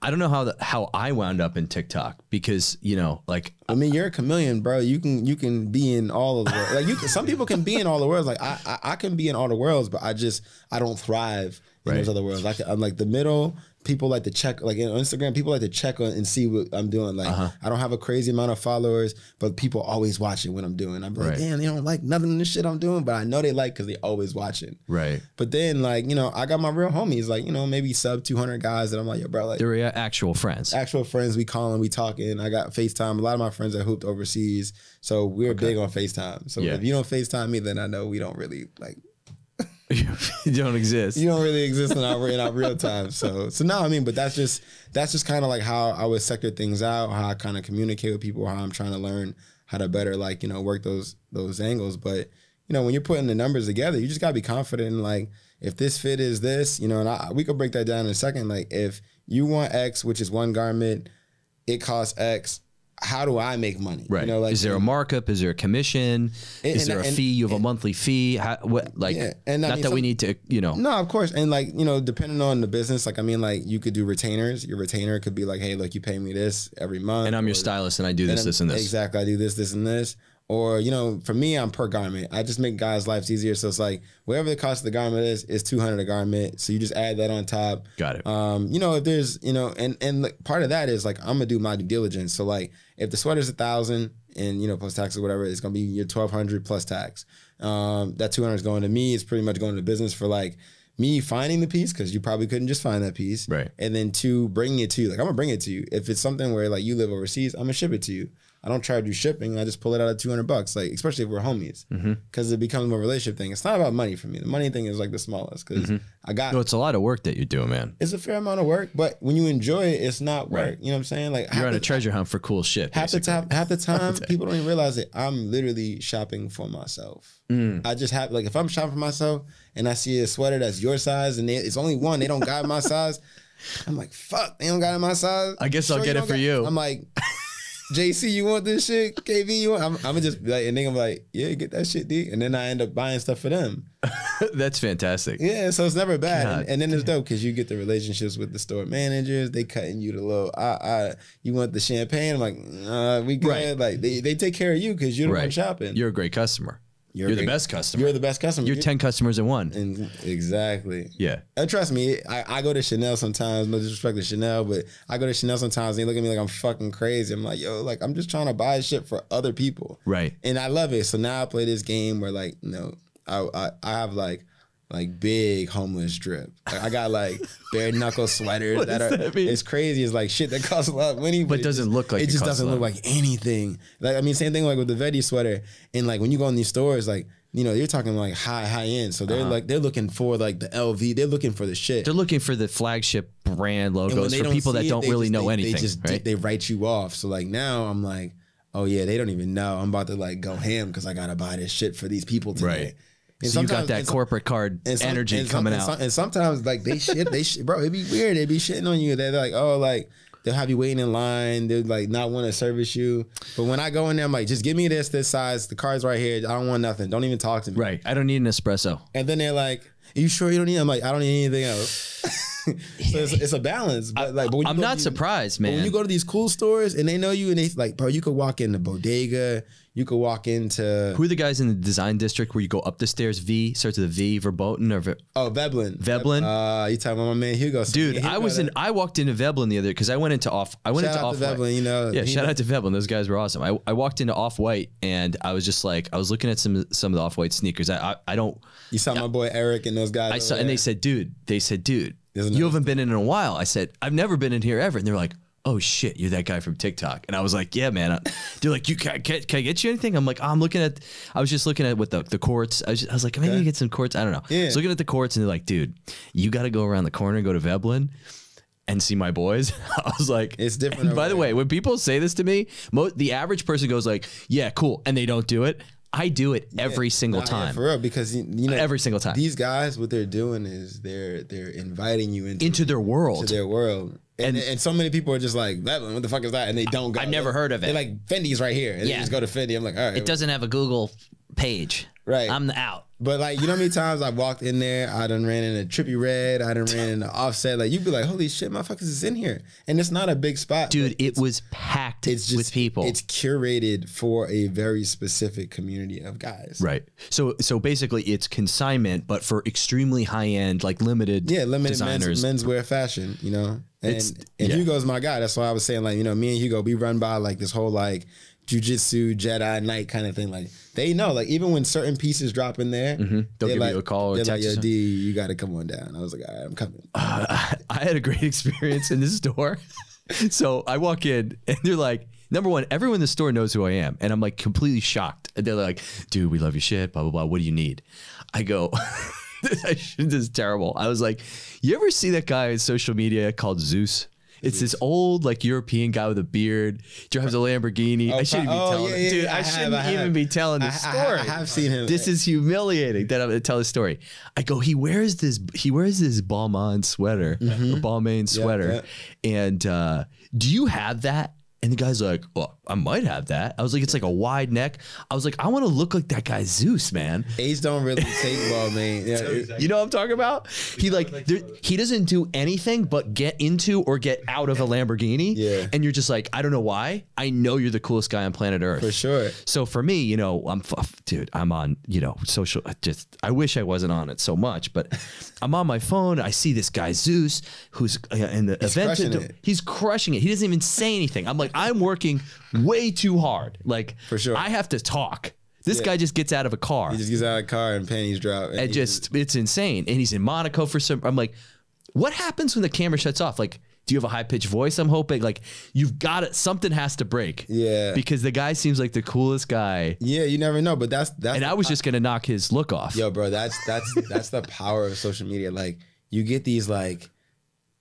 I don't know how the, how I wound up in TikTok because you know, like I mean, you're a chameleon, bro. You can you can be in all of the world. Like you, can, some people can be in all the worlds. Like I, I, I can be in all the worlds, but I just I don't thrive in Right. those other worlds. Like I'm like the middle. People like to check, like on Instagram, people like to check on and see what I'm doing. Like Uh-huh. I don't have a crazy amount of followers, but people always watching what I'm doing. I'm like, Right. damn, they don't like nothing of the shit I'm doing, but I know they like because they always watching. right. But then, like you know, I got my real homies, like you know, maybe sub 200 guys that I'm like, yo, bro, like They're actual friends. actual friends. We calling, we talking. I got FaceTime. A lot of my friends are hooped overseas, so we're big on FaceTime. So Yeah. if you don't FaceTime me, then I know we don't really like you <laughs> don't exist. you don't really exist in our in our real time. So so no, I mean, but that's just that's just kind of like how I would sector things out, how I kind of communicate with people, how I'm trying to learn how to better like you know work those those angles. But you know when you're putting the numbers together, you just gotta be confident in like if this fit is this, you know, and I, we could break that down in a second. Like if you want X, which is one garment, it costs X. How do I make money? Right. You know, like is there a markup? Is there a commission? And- is there a fee? You have a monthly fee? How, what like Yeah, and not mean, that we need to, you know. No, of course, and like you know, depending on the business, like I mean, like you could do retainers. Your retainer could be like, hey, look, you pay me this every month, And I'm your or- stylist and I do this, this, and this. Exactly, I do this, this, and this. Or you know, for me, I'm per garment. I just make guys' lives easier. So it's like whatever the cost of the garment is, is 200 a garment. So you just add that on top. Got it. Um, you know, if there's, you know, and and part of that is like I'm gonna do my due diligence. So like, if the sweater's a thousand and you know plus tax or whatever, it's gonna be your 1200 plus tax. Um, that 200 is going to me. It's pretty much going to business for like me finding the piece because you probably couldn't just find that piece, Right. And then two, bringing it to you. Like I'm gonna bring it to you. If it's something where like you live overseas, I'm gonna ship it to you. I don't charge you shipping. I just pull it out at 200 bucks. Like especially if we're homies, Mm-hmm. because it becomes more relationship thing. It's not about money for me. The money thing is like the smallest because I got No, it's a lot of work that you're doing, man. it's a fair amount of work, but when you enjoy it, it's not work. Right. You know what I'm saying? Like You're on a treasure hunt for cool shit. half the time, half the <laughs> time, people don't even realize it. I'm literally shopping for myself. Mm. I just have like if I'm shopping for myself and I see a sweater that's your size and they, it's only one, they don't got my size. I'm like, fuck, they don't got it my size. I guess I'll get it for got-" you. I'm like. JC, you want this shit? KB, you want? I'm, I'm gonna just be like, and then I'm like, yeah, get that shit, D. And then I end up buying stuff for them. <laughs> That's fantastic. Yeah, so it's never bad, God and, and then it's dope because you get the relationships with the store managers. They cutting you the little, I, I, you want the champagne? I'm like, nah, we good. Right. Like they, they take care of you because you're the one Right. shopping. You're a great customer. You're, the best customer. You're the best customer. You're 10 customers in one. And exactly. Yeah. And trust me, I, I go to Chanel sometimes. No disrespect to Chanel, but I go to Chanel sometimes. and They look at me like I'm fucking crazy. I'm like, yo, like I'm just trying to buy shit for other people. Right. and I love it. So now I play this game where like you know I I, I have like like big homeless drip. Like, I got like bare <laughs> knuckle sweaters that are that it's crazy. It's like shit that costs a lot of money, But it doesn't just- look like it it just doesn't look like anything. Like I mean, same thing like with the Vedi sweater, and like when you go in these stores, like. You know, you're talking like high, high end. So they're uh-huh. like they're looking for like the LV. They're looking for the shit. They're looking for the flagship brand logos for people that it, don't really just- know they- anything. They just right? they write you off. So like now I'm like, oh yeah, they don't even know. I'm about to like go ham because I gotta buy this shit for these people today. Right. And so you got that and some- corporate card and some- energy and some- coming and out. some- and sometimes like they shit, they shit, bro. It'd be weird. They'd be shitting on you. They're like, oh, like they'll have you waiting in line. They'd like not want to service you. But when I go in there, I'm like, just give me this, this size. The card's right here. I don't want nothing. Don't even talk to me. right. I don't need an espresso. And then they're like, "Are you sure you don't need?" I'm like, "I don't need anything else." <laughs> <laughs> so it's, it's a balance. But like, but when you I'm not these- surprised, man. when you go to these cool stores and they know you and they like, bro, you could walk in the bodega. You could walk into Who are the guys in the design district where you go up the stairs? V starts with a V, Verboten or Ver- oh Veblen. Veblen? Uh, you talking about my man Hugo? dude? Hugo I was in. I walked into Veblen the other because I went into off. I went Shout into out off. to Veblen. You know, Yeah, shout out to Veblen. Those guys were awesome. I, I walked into Off White and I was just like, I was looking at some some of the Off White sneakers. I, I I don't. You saw my boy Eric and those guys. I saw and they said, dude. They said, dude, There's you haven't been in in a while. I said, I've never been in here ever. And they're like, oh shit, you're that guy from TikTok. And I was like, yeah, man. <laughs> They're like, you can, can, can I get you anything? I'm like, oh, I'm looking at. I was just looking at what the the courts. I was, just, I was like, maybe Okay. you get some courts. I don't know. Yeah. I was looking at the courts and they're like, dude, you got to go around the corner and go to Veblen. and see my boys, <laughs> I was like, It's different by the way, when people say this to me, mo- the average person goes like, "Yeah, cool," and they don't do it. I do it every single Nah, yeah, time. for real because you, know Every single time. these guys what they're doing is they're they're inviting you into, into their world. to their world. And, And- and so many people are just like, "That- what the fuck is that? And they don't go. I've never heard of it. They're like, Fendi's right here. And Yeah. they just go to Fendi. I'm like, all right. It doesn't have a Google page. Right. I'm out. But like, you know how many <laughs> times I walked in there, I done ran into Trippie Redd, I done ran into Offset. Like, you'd be like, holy shit, my motherfuckers is in here. And it's not a big spot. Dude, it was packed it's just with people. It's curated for a very specific community of guys. Right. So so basically it's consignment, but for extremely high end, like limited Yeah, limited designers. men's, menswear fashion, you know? And It's- and yeah. Hugo's my guy. That's why I was saying, like, you know, me and Hugo, we run by like this whole like jujitsu Jedi Knight kind of thing. Like they know, like even when certain pieces drop in there, Mm-hmm. They'll give you like, a call or they're text like, yo. D, you gotta come on down. I was like, all right, I'm coming. <laughs> I had a great experience in this store. <laughs> so I walk in and they're like, number one, everyone in the store knows who I am. And I'm like completely shocked. And they're like, dude, we love your shit, blah, blah, blah. What do you need? I go, <laughs> this is terrible. I was like, you ever see that guy on social media called Zeus? It's this old like European guy with a beard, drives a Lamborghini. I shouldn't be oh, telling, yeah, yeah, dude. I, I shouldn't I have. even be telling this I- story. I have seen him. This is humiliating that I'm gonna tell the story. I go, he wears this, he wears this Balmain sweater, or Balmain sweater. And uh, do you have that? And the guy's like, well, I might have that. I was like, it's like a wide neck. I was like, I want to look like that guy Zeus, man. A's don't really <laughs> take well, man. Yeah, it- You know what I'm talking about? He like there, he doesn't do anything but get into or get out of a Lamborghini. Yeah. And you're just like, I don't know why. I know you're the coolest guy on planet Earth. for sure. So for me, you know, I'm f- dude, I'm on, you know, social I just I wish I wasn't on it so much, but I'm on my phone, I see this guy Zeus who's uh, in the event crushing it. he's crushing it. He doesn't even say anything. I'm like I'm working way too hard. Like For sure. I have to talk. This Yeah. guy just gets out of a car He just gets out of the car and panties drop. and he just it's insane. And he's in Monaco for some. I'm like, what happens when the camera shuts off? Like, do you have a high pitched voice? I'm hoping like you've got it. Something has to break. Yeah. Because the guy seems like the coolest guy, Yeah, you never know, but that's that's and I was just gonna knock his look off. Yo, bro, that's that's that's the power of social media. Like you get these like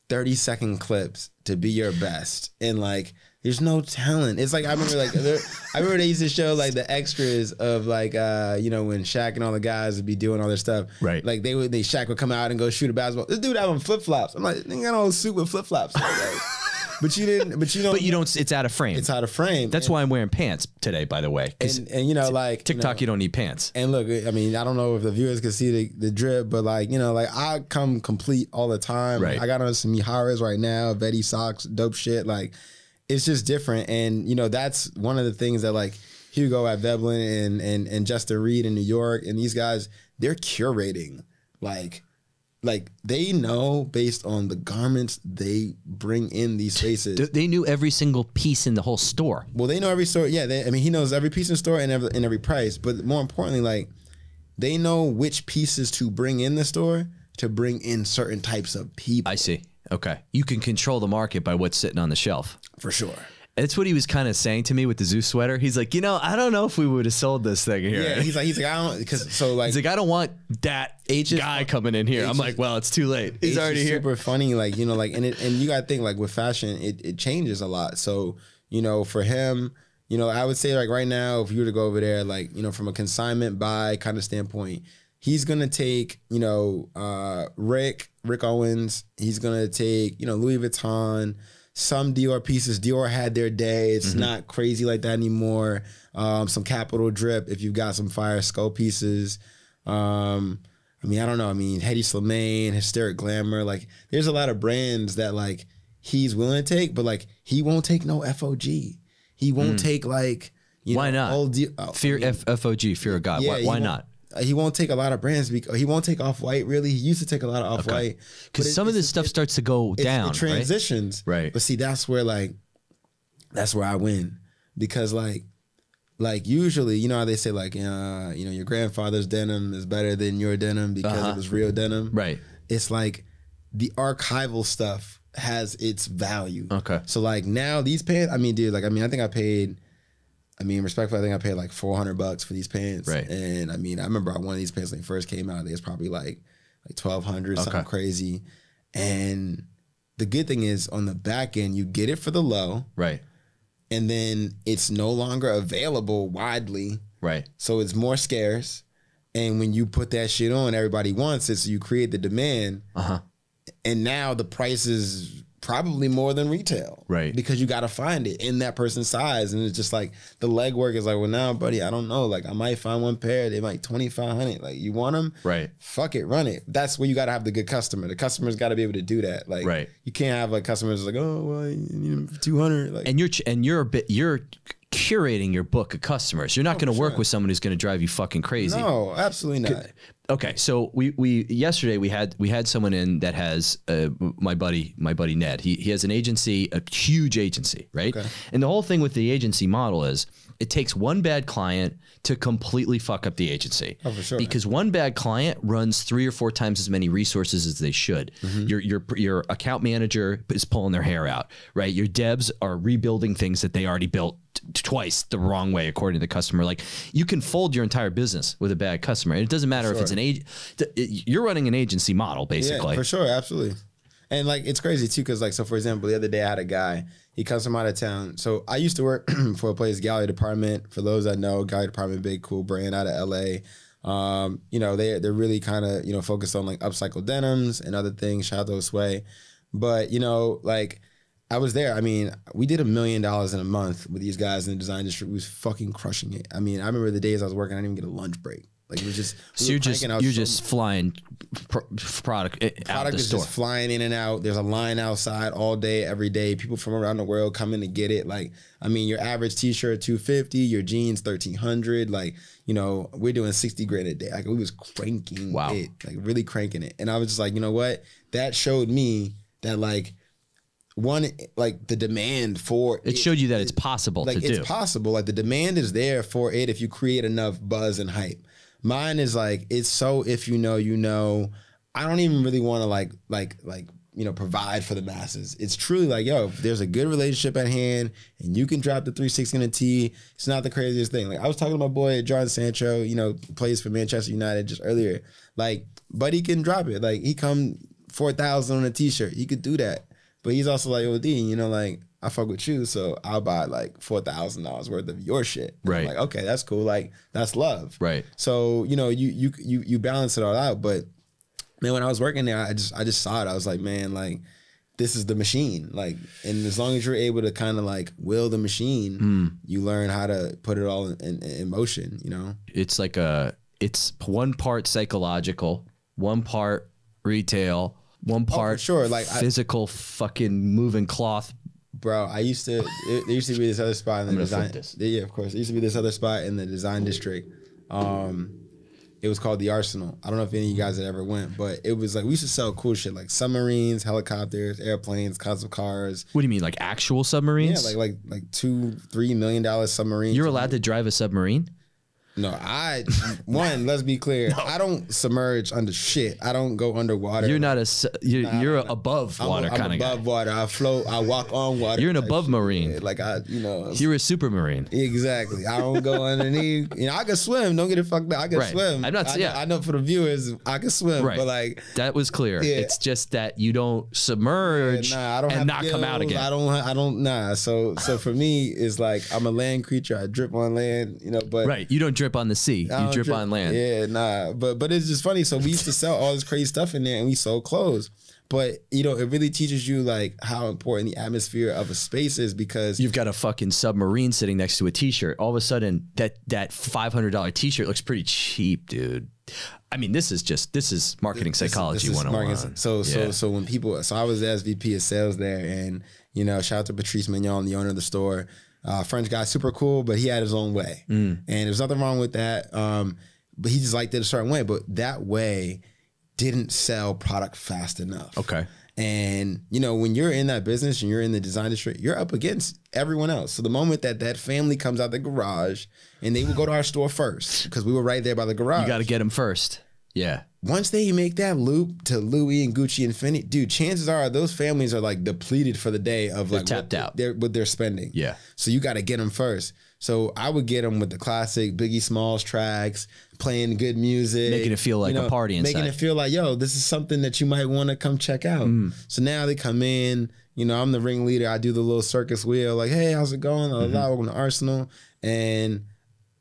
30 second clips to be your best. And like there's no talent. It's like I remember like there, I remember they used to show like the extras of like uh, you know, when Shaq and all the guys would be doing all their stuff. Right. Like they would they Shaq would come out and go shoot a basketball. This dude having flip flops. I'm like, nigga got no suit with flip flops. <laughs> but you didn't but you don't But you don't. It's out of frame. it's out of frame. That's and, why I'm wearing pants today, by the way. and, and you know, like you know, TikTok, you don't need pants. and look, I mean, I don't know if the viewers can see the, the drip, but like, you know, like I come complete all the time. Right. I got on some Miharas right now, Betty socks, dope shit. Like, it's just different. And, you know, that's one of the things that like Hugo at Veblen and, and, and Justin Reed in New York and these guys, they're curating like, like they know based on the garments they bring in these spaces. They knew every single piece in the whole store. Well, they know every store. Yeah, they, I mean, he knows every piece in the store and every, and every price. But more importantly, like they know which pieces to bring in the store to bring in certain types of people. I see. Okay, you can control the market by what's sitting on the shelf. for sure. That's what he was kind of saying to me with the Zeus sweater. He's like, you know, I don't know if we would have sold this thing here. Yeah, he's like, he's like, I don't, because so like, He's like, I don't want that H guy coming in here. H I'm like, well, it's too late. He's already here. super funny, like you know, like and it and you got to think like with fashion, it it changes a lot. So you know, for him, you know, I would say like right now, if you were to go over there, like you know, from a consignment buy kind of standpoint, he's gonna take you know uh, Rick Rick Owens. He's gonna take you know Louis Vuitton. Some Dior pieces. Dior had their day. It's Mm-hmm. not crazy like that anymore. Um, some Capital Drip. If you've got some fire skull pieces. Um, I mean, I don't know. I mean, Hedy Slimane, Hysteric Glamour. Like, there's a lot of brands that like he's willing to take, but like he won't take no FOG. He won't take like you. Why know, not? Old oh, Fear I mean, F- FOG, fear of God. yeah, why why not? He won't take a lot of brands because he won't take off white. Really, he used to take a lot of off white Because some of this stuff starts to go down. it right? transitions. Right. But see, that's where like that's where I win. Because like like usually, you know how they say like uh, you know, your grandfather's denim is better than your denim because Uh-huh. it was real denim. Right. It's like the archival stuff has its value. Okay. So like now these pants, I mean, dude, like I mean, I think I paid I mean, respectfully, I think I paid like four hundred bucks for these pants. Right. And I mean, I remember one of these pants when they first came out, they was probably like like twelve hundred, something crazy. And the good thing is on the back end, you get it for the low, Right. and then it's no longer available widely, Right. so it's more scarce. And when you put that shit on, everybody wants it, so you create the demand, Uh huh. and now the price is probably more than retail, Right. Because you got to find it in that person's size, and it's just like the legwork is like, well, now, buddy, I don't know, like I might find one pair, they might twenty five hundred, like you want them, Right. fuck it, run it. That's where you got to have the good customer. The customer's got to be able to do that. Like, Right. you can't have like customers like, oh, well, you need them for 200. Like, And you're ch- and you're a bit you're curating your book of customers. You're not going to work with someone who's going to drive you fucking crazy. no, absolutely not. Okay, so we we yesterday we had we had someone in that has uh, my buddy my buddy Ned. He he has an agency, a huge agency, right? And the whole thing with the agency model is it takes one bad client to completely fuck up the agency. Oh, for sure. Because one bad client runs three or four times as many resources as they should. Mm-hmm. Your your your account manager is pulling their hair out, right? Your devs are rebuilding things that they already built t- twice the wrong way according to the customer. Like you can fold your entire business with a bad customer, and it doesn't matter if it's an agent. You're running an agency model basically. Yeah, for sure, absolutely. And like it's crazy too, because like so for example, the other day I had a guy. He comes from out of town. So I used to work <clears throat> for a place, Gallery Department. For those that know, Gallery Department, big cool brand out of LA. Um, you know, they they're really kind of you know focused on like upcycled denims and other things. Shout out to Sway. But you know, like I was there. I mean, we did a million dollars in a month with these guys in the design industry. We was fucking crushing it. I mean, I remember the days I was working, I didn't even get a lunch break. Like it was just we So you're just out you're just flying pro- product eh, out product the is store. just flying in and out. There's a line outside all day, every day. People from around the world come in to get it. Like, I mean, your average t-shirt 250, your jeans 1300. Like, you know, we're doing 60 grand a day. Like, we was cranking Wow. it, like really cranking it. And I was just like, you know what? That showed me that like one, like the demand for it showed you that it's possible like it's do. possible. Like the demand is there for it if you create enough buzz and hype. Mine is like it's so if you know you know. I don't even really want to like like like you know provide for the masses. It's truly like yo, if there's a good relationship at hand and you can drop the 360 in a T. It's not the craziest thing. Like I was talking to my boy Jadon Sancho, you know, plays for Manchester United just earlier. Like, but he can drop it. Like he come four thousand on a T-shirt. He could do that. But he's also like, OD, you know, like I fuck with you, so I'll buy like four thousand dollars worth of your shit. And I'm Right. like, okay, that's cool. Like that's love. Right. So you know, you you you you balance it all out. But man, when I was working there, I just I just saw it. I was like, man, like this is the machine. Like, and as long as you're able to kind of like will the machine, Hmm. you learn how to put it all in, in, in motion. You know. it's like a it's one part psychological, one part retail, one part sure, like, I- physical fucking moving cloth. Bro, I used to. It, there used to be this other spot in the design. Yeah, of course. There used to be this other spot in the design district. Um, it was called the Arsenal. I don't know if any of you guys had ever went, but it was like we used to sell cool shit like submarines, helicopters, airplanes, concept cars. What do you mean, like actual submarines? Yeah, like like like two, three million dollar submarines. You're allowed to drive a submarine? No, I one. let's be clear. <laughs> I don't submerge under shit. I don't go underwater. You're not a you're, you're a above water I'm kind of guy. above water. I float. I walk on water. You're an above shit. marine. Yeah, Like I, you know, You're a supermarine. Exactly. I don't go underneath. You know, I can swim. Don't get it fucked up. I can Right. swim. I'm not- I, yeah. know, I know for the viewers, I can swim. Right. But like, That was clear. Yeah. It's just that you don't submerge nah, I don't and not come out again. I don't. I don't. Nah. So, so for me, it's like I'm a land creature. I drip on land. You know, but right. You don't drip on the sea. You oh, don't drip, on land. Yeah, nah. But but it's just funny. So we used to sell all this crazy stuff in there, and we sold clothes. But you know, it really teaches you like how important the atmosphere of a space is because You've got a fucking submarine sitting next to a t-shirt. All of a sudden, that that five hundred dollar t-shirt looks pretty cheap, dude. I mean, this is just this is marketing This psychology this is one on one. marketing. So so Yeah. so when people so I was the SVP of sales there, and you know shout out to Patrice Mignon, the owner of the store, uh, French guy, super cool, but he had his own way, Mm. and there's nothing wrong with that. Um, but he just liked it a certain way, but that way didn't sell product fast enough. Okay. And you know, when you're in that business and you're in the design industry, you're up against everyone else. So the moment that that family comes out the garage, and they will go to our store first because we were right there by the garage. You got to get them first. Yeah. Once they make that loop to Louis and Gucci and Fendi, dude, chances are those families are like depleted for the day of like tapped what out. They're what they're spending. Yeah. So you got to get them first. So I would get them with the classic Biggie Smalls tracks, playing good music, Making it feel like a party inside, making it feel like yo, this is something that you might want to come check out. Mm. So now they come in. You know, I'm the ringleader. I do the little circus wheel, like, hey, how's it going? Mm-hmm. Welcome to Arsenal, and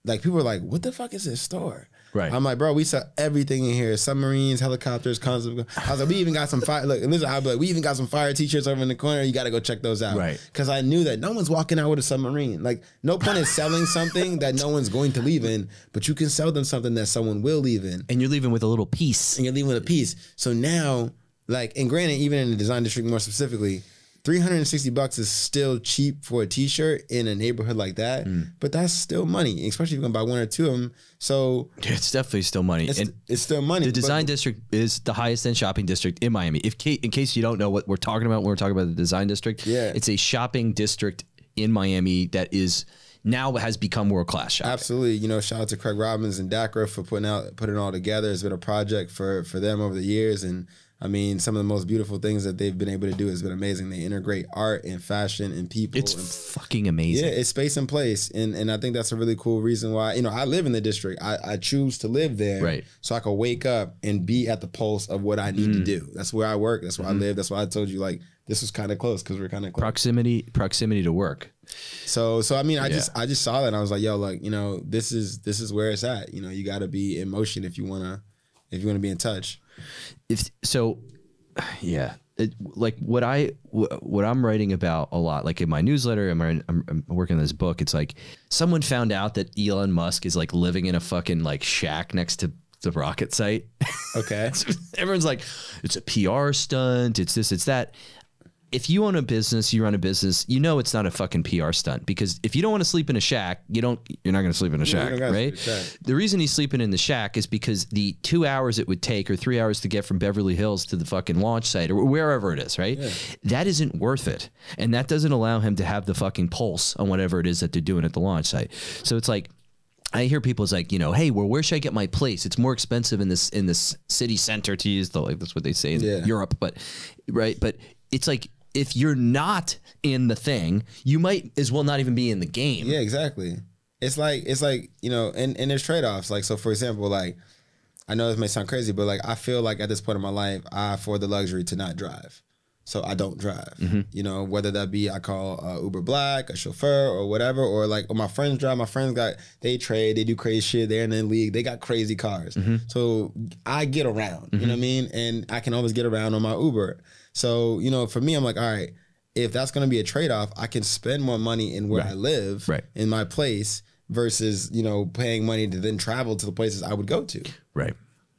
like people are like, what the fuck is this store? Right. I'm like, bro, we sell everything in here: submarines, helicopters, concept. I was like, we even got some fire. Look, and listen, I'd like, we even got some fire t-shirts over in the corner. You got to go check those out, Right. Because I knew that no one's walking out with a submarine. Like, no point in selling something that no one's going to leave in, but you can sell them something that someone will leave in And you're leaving with a little piece. and you're leaving with a piece. So now, like, and granted, even in the design district more specifically, 360 bucks is still cheap for a t-shirt in a neighborhood like that, Mm. but that's still money, especially if you're gonna buy one or two of them. So It's definitely still money. it's, and it's still money. the design district is the highest end shopping district in Miami. If in case you don't know what we're talking about when we're talking about the design district, Yeah. it's a shopping district in Miami that is now has become world class shopping. Absolutely, you know, shout out to Craig Robins and Dacra for putting out putting it all together. It's been a project for for them over the years, and I mean, some of the most beautiful things that they've been able to do has been amazing. They integrate art and fashion and people. It's and fucking amazing. Yeah, it's space and place, and and I think that's a really cool reason why you know I live in the district. I, I choose to live there, Right. So I can wake up and be at the pulse of what I need to mm. do. That's where I work. That's where I mm-hmm. live. That's why I told you like this was kind of close because we're kind of close. Proximity, proximity to work. So so I mean I Yeah. just I just saw that and I was like yo like you know this is this is where it's at. You know you got to be in motion if you wanna if you wanna be in touch. If so <sighs> yeah. It, like what I what I'm writing about a lot like in my newsletter I'm, I'm, I'm working on this book it's like someone found out that elon musk is like living in a fucking like shack next to the rocket site. <laughs> Okay. everyone's like it's a pr stunt it's this it's that if you own a business, you run a business, you know it's not a fucking PR stunt because if you don't want to sleep in a shack, you don't you're not going to sleep in a shack, right? shack. The reason he's sleeping in the shack is because the 2 hours it would take or 3 hours to get from Beverly Hills to the fucking launch site or wherever it is, right? That isn't worth it. And that doesn't allow him to have the fucking pulse on whatever it is that they're doing at the launch site. So it's like I hear people it's like, you know, hey, well, where should I get my place? It's more expensive in this in this city center to use the like that's what they say in Yeah. Europe, but right, but it's like if you're not in the thing, you might as well not even be in the game. Yeah, exactly. It's like it's like you know, and and there's trade offs. Like so, for example, like I know this may sound crazy, but like I feel like at this point in my life, I afford the luxury to not drive, so I don't drive. Mm-hmm. You know, whether that be I call uh, Uber Black, a chauffeur, or whatever, or like or my friends drive. My friends got they trade, they do crazy shit. They're in the league. They got crazy cars. Mm-hmm. So I get around. You know what I mean? And I can always get around on my Uber. So you know, for me, I'm like, all right. If that's going to be a trade off, I can spend more money in where I live, Right. in my place versus you know paying money to then travel to the places I would go to. Right.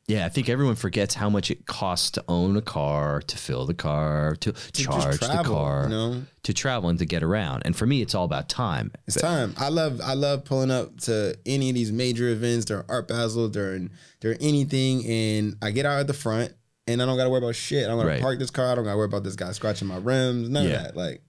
Yeah, I think everyone forgets how much it costs to own a car, to fill the car, to, charge the car, you know? to travel and to get around. And for me, it's all about time. It's time. I love I love pulling up to any of these major events during Art Basel, during during anything, and I get out at the front and I don't gotta worry about shit. I don't gotta Right. park this car, I don't gotta worry about this guy scratching my rims, none Yeah. of that. Like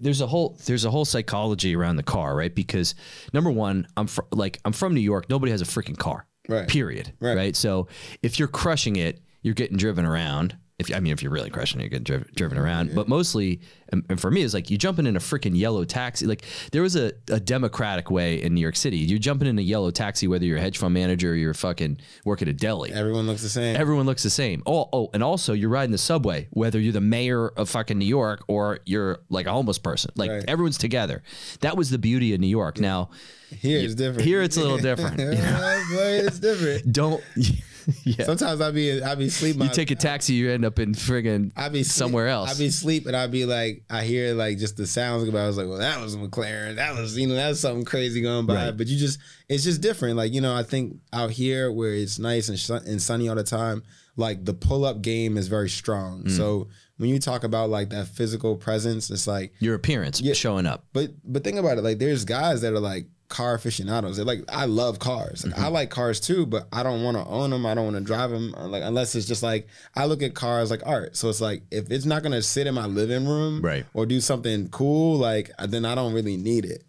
There's a whole there's a whole psychology around the car, right? Because number one, I'm fr- like I'm from New York. Nobody has a freaking car. Right. Period. Right. Right. So if you're crushing it, you're getting driven around. If I mean, if you're really crushing it, you're getting driven, driven around. But mostly, and, and for me, it's like you jumping in a freaking yellow taxi. Like there was a, a democratic way in New York City. You're jumping in a yellow taxi, whether you're a hedge fund manager or you're fucking work at a deli. everyone looks the same. Everyone looks the same. Oh, oh, and also you're riding the subway, whether you're the mayor of fucking New York or you're like a homeless person. Like Right. everyone's together. That was the beauty of New York. Now, here it's different. here it's a little different. <laughs> you know? Yeah, boy, it's different. <laughs> Don't. <laughs> <laughs> yeah. Sometimes I be I be sleep. You take a taxi, you end up in friggin' I be sleep- somewhere else. I be sleep and I be like, I hear like just the sounds about. I was like, well, that was McLaren. That was you know that's something crazy going by. Right. But you just, it's just different. Like you know, I think out here where it's nice and, sun- and sunny all the time, like the pull up game is very strong. Mm. So when you talk about like that physical presence, it's like, Your appearance showing up. but but think about it. Like there's guys that are like car aficionados. They're like, I love cars. Like, Mm-hmm. I like cars too, but I don't want to own them. I don't want to drive them. Like unless it's just like I look at cars like art. So it's like if it's not gonna sit in my living room, Right. or do something cool, like then I don't really need it.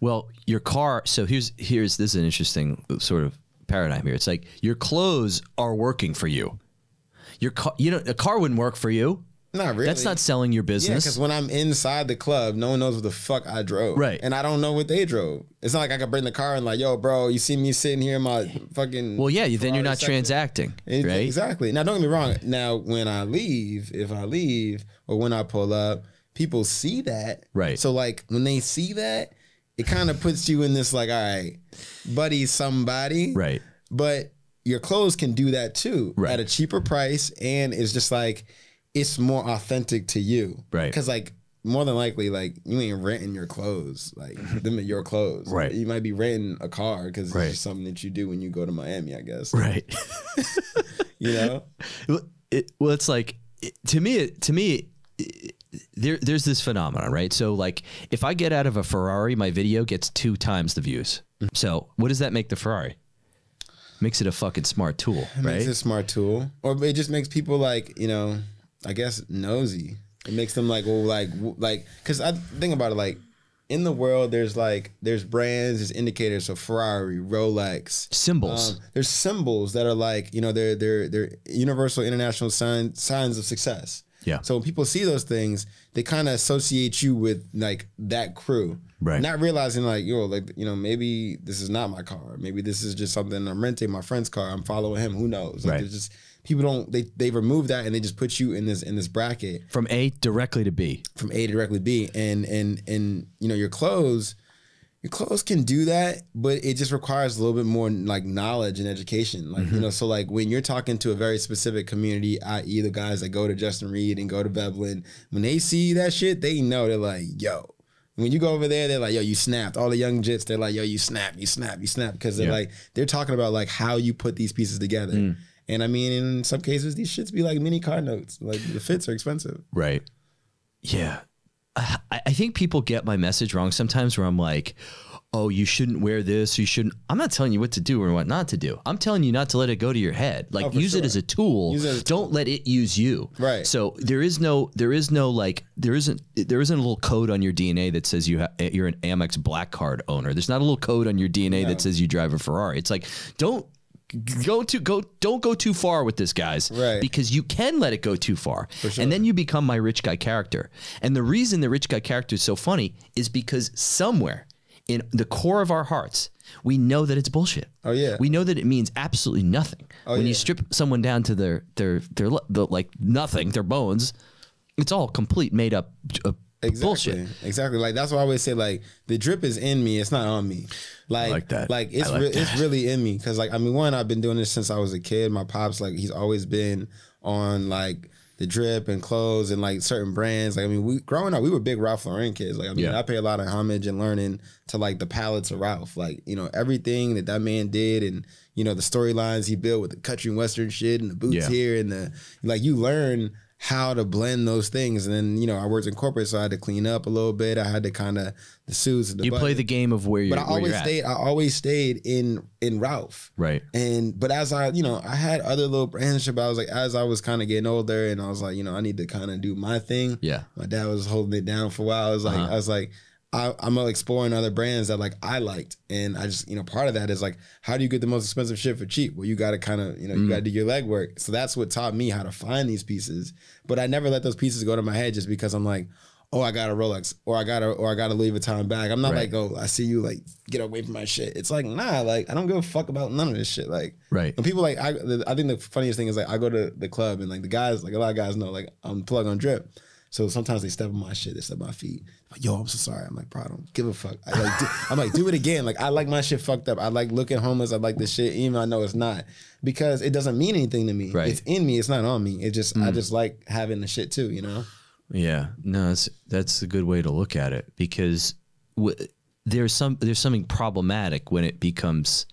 Well, your car. So here's here's this is an interesting sort of paradigm here. It's like your clothes are working for you. Your car, you know, a car wouldn't work for you. Not really. That's not selling your business. Yeah, because when I'm inside the club, no one knows what the fuck I drove. Right. And I don't know what they drove. It's not like I could bring the car and like, yo, bro, you see me sitting here in my fucking. well, yeah, then you're not section. transacting, It- right? Exactly. Now, don't get me wrong. Now, when I leave, if I leave or when I pull up, people see that. Right. So, like, when they see that, it kind of puts you in this, like, all right, buddy, somebody. Right. But your clothes can do that too Right. at a cheaper price. And it's just like, it's more authentic to you. Right. Because, like, more than likely, like you ain't renting your clothes, like <laughs> them are your clothes. Right. You might be renting a car because it's just something that you do when you go to Miami, I guess. Right. <laughs> You know. Well, it, well, it's like it, to me. To me, it, there there's this phenomenon, right? So, like, if I get out of a Ferrari, my video gets two times the views. Mm-hmm. So, what does that make the Ferrari? Makes it a fucking smart tool, It right? makes it a smart tool, or it just makes people like you know, I guess nosy. It makes them like well, like like because I think about it like in the world there's like there's brands, there's indicators. So Ferrari, Rolex, Symbols. um, there's symbols that are like you know they're they're they're universal international sign, signs of success. Yeah. So when people see those things, they kind of associate you with like that crew. Right. Not realizing like, yo, like, you know, maybe this is not my car. Maybe this is just something I'm renting my friend's car. I'm following him. Who knows? Like Right. there's just people don't they they remove that and they just put you in this in this bracket From A directly to B. from A to directly B. And and and you know, your clothes your clothes can do that, but it just requires a little bit more like knowledge and education. Like, Mm-hmm. you know, so like when you're talking to a very specific community, i.e. the guys that go to Justin Reed and go to Veblen, when they see that shit, they know they're like, yo. When you go over there, they're like, yo, you snapped. All the young jits, they're like, yo, you snap, you snap, you snap. Because they're Yeah. like, they're talking about like how you put these pieces together. Mm. And I mean, in some cases, these shits be like mini car notes. Like the fits are expensive. Right. Yeah. I, I think people get my message wrong sometimes where I'm like, oh, you shouldn't wear this. You shouldn't. I'm not telling you what to do or what not to do. I'm telling you not to let it go to your head. Like Oh, use it sure. as a tool. Use it as a Don't let it use you. Right. So there is no, there is no like, there isn't, there isn't a little code on your DNA that says you ha- you're an Amex Black Card owner. There's not a little code on your DNA that says you drive a Ferrari. It's like, don't go to go don't go too far with this guys Right. because you can let it go too far and then you become my rich guy character and the reason the rich guy character is so funny is because somewhere in the core of our hearts we know that it's bullshit Oh, yeah. we know that it means absolutely nothing when yeah. you strip someone down to their their their the, like nothing their bones it's all complete made up uh, Exactly. bullshit Exactly. Like that's why I always say like the drip is in me. It's not on me. Like like that. Like it's like re- it's really in me because like I mean one I've been doing this since I was a kid. My pops like he's always been on like the drip and clothes and like certain brands. Like I mean we growing up we were big Ralph Lauren kids. Like I mean Yeah. I pay a lot of homage and learning to like the palettes of Ralph. Like you know everything that that man did and you know the storylines he built with the country and western shit and the boots Yeah. here and the like you learn how to blend those things. And then, you know, I worked in corporate, so I had to clean up a little bit. I had to kind of the suits. The you play the game of where you're, but I always stayed. I always stayed in in Ralph. right And but as I, you know, I had other little brands. But I was like, as I was kind of getting older, and I was like, you know, I need to kind of do my thing. yeah My dad was holding it down for a while. I was like, Uh-huh. I was like, I, I'm exploring other brands that like I liked, and I just, you know, part of that is like, how do you get the most expensive shit for cheap? Well, you got to kind of, you know, you Mm. got to do your legwork. So that's what taught me how to find these pieces. But I never let those pieces go to my head just because I'm like, oh, I got a Rolex, or I got a, or I got a Louis Vuitton bag. I'm not Right. like, oh, I see you, like, get away from my shit. It's like, nah, like, I don't give a fuck about none of this shit. Like, right and people like I, the- I think the funniest thing is like I go to the club and like the guys, like a lot of guys know, like I'm plug on drip. So sometimes they step on my shit, they step on my feet. Like, yo, I'm so sorry. I'm like, bro, I don't give a fuck. I like, do, I'm like, do it again. Like, I like my shit fucked up. I like looking homeless. I like this shit, even though I know it's not, because it doesn't mean anything to me. Right. It's in me. It's not on me. It just, I mm. just like having the shit too. You know? Yeah, no, that's that's a good way to look at it because w- there's some there's something problematic when it becomes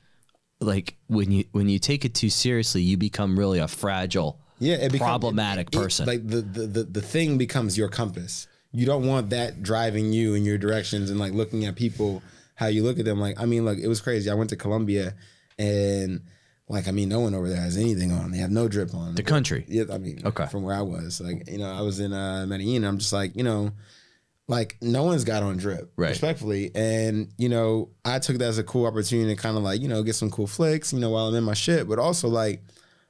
like when you when you take it too seriously, you become really a fragile, Yeah, it becomes problematic it- it- person. like the, the the the thing becomes your compass. You don't want that driving you in your directions and like looking at people how you look at them. Like I mean, look, it was crazy. I went to Colombia and like I mean, no one over there has anything on. They have no drip on. the country. Yeah, I mean, Okay. from where I was, like you know, I was in uh, Medellin. I'm just like you know, like no one's got on drip, Right. respectfully, and you know, I took that as a cool opportunity to kind of like you know get some cool flicks, you know, while I'm in my shit, but also like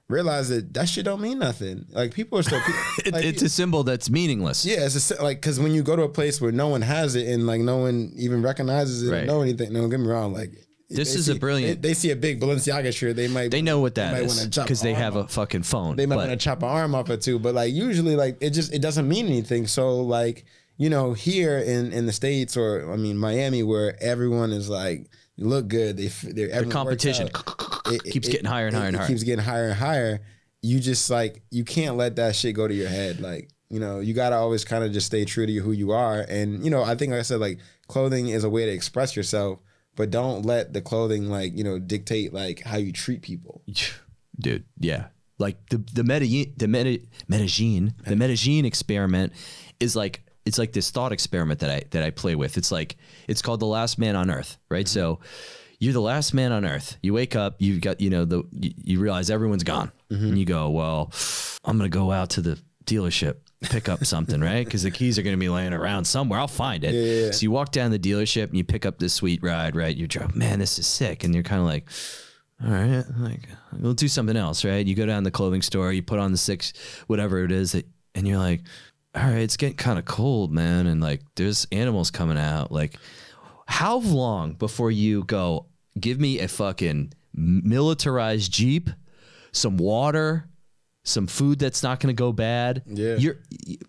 realize that that shit don't mean nothing. Like people are still. <laughs> Like, it's a symbol that's meaningless. yeah, it's a, like because when you go to a place where no one has it and like no one even recognizes it, or Right. know anything. No, get me wrong. Like This they is a brilliant- They, they see a big Balenciaga shirt, they might. They know what that might is because they have arm a fucking phone. they might want to chop an arm off it too. But like usually, like it just it doesn't mean anything. So like you know here in in the states or I mean Miami, where everyone is like you look good, they f- they're the competition. It- keeps it- getting higher and higher and it higher. keeps getting higher and higher. You just like you can't let that shit go to your head. Like you know you gotta always kind of just stay true to who you are. And you know I think like I said like clothing is a way to express yourself. But don't let the clothing like you know dictate like how you treat people. dude. Yeah, like the the Medellin, the Medi, Medellin, the Medellin experiment is like it's like this thought experiment that I that I play with. It's like it's called the Last Man on Earth, right? Mm-hmm. So you're the last man on Earth. You wake up, you've got you know the you, you realize everyone's gone, mm-hmm. and you go, well, I'm gonna go out to the dealership. Pick up <laughs> something, right? Because the keys are going to be laying around somewhere. I'll find it. Yeah, yeah. So you walk down the dealership and you pick up this sweet ride, right? You drive, man, this is sick, and you're kind of like, all right, like we'll do something else, right? You go down the clothing store, you put on the six, whatever it is, that, and you're like, all right, it's getting kind of cold, man, and like there's animals coming out. Like, how long before you go? Give me a fucking militarized jeep, some water, some food that's not going to go bad. Yeah. you're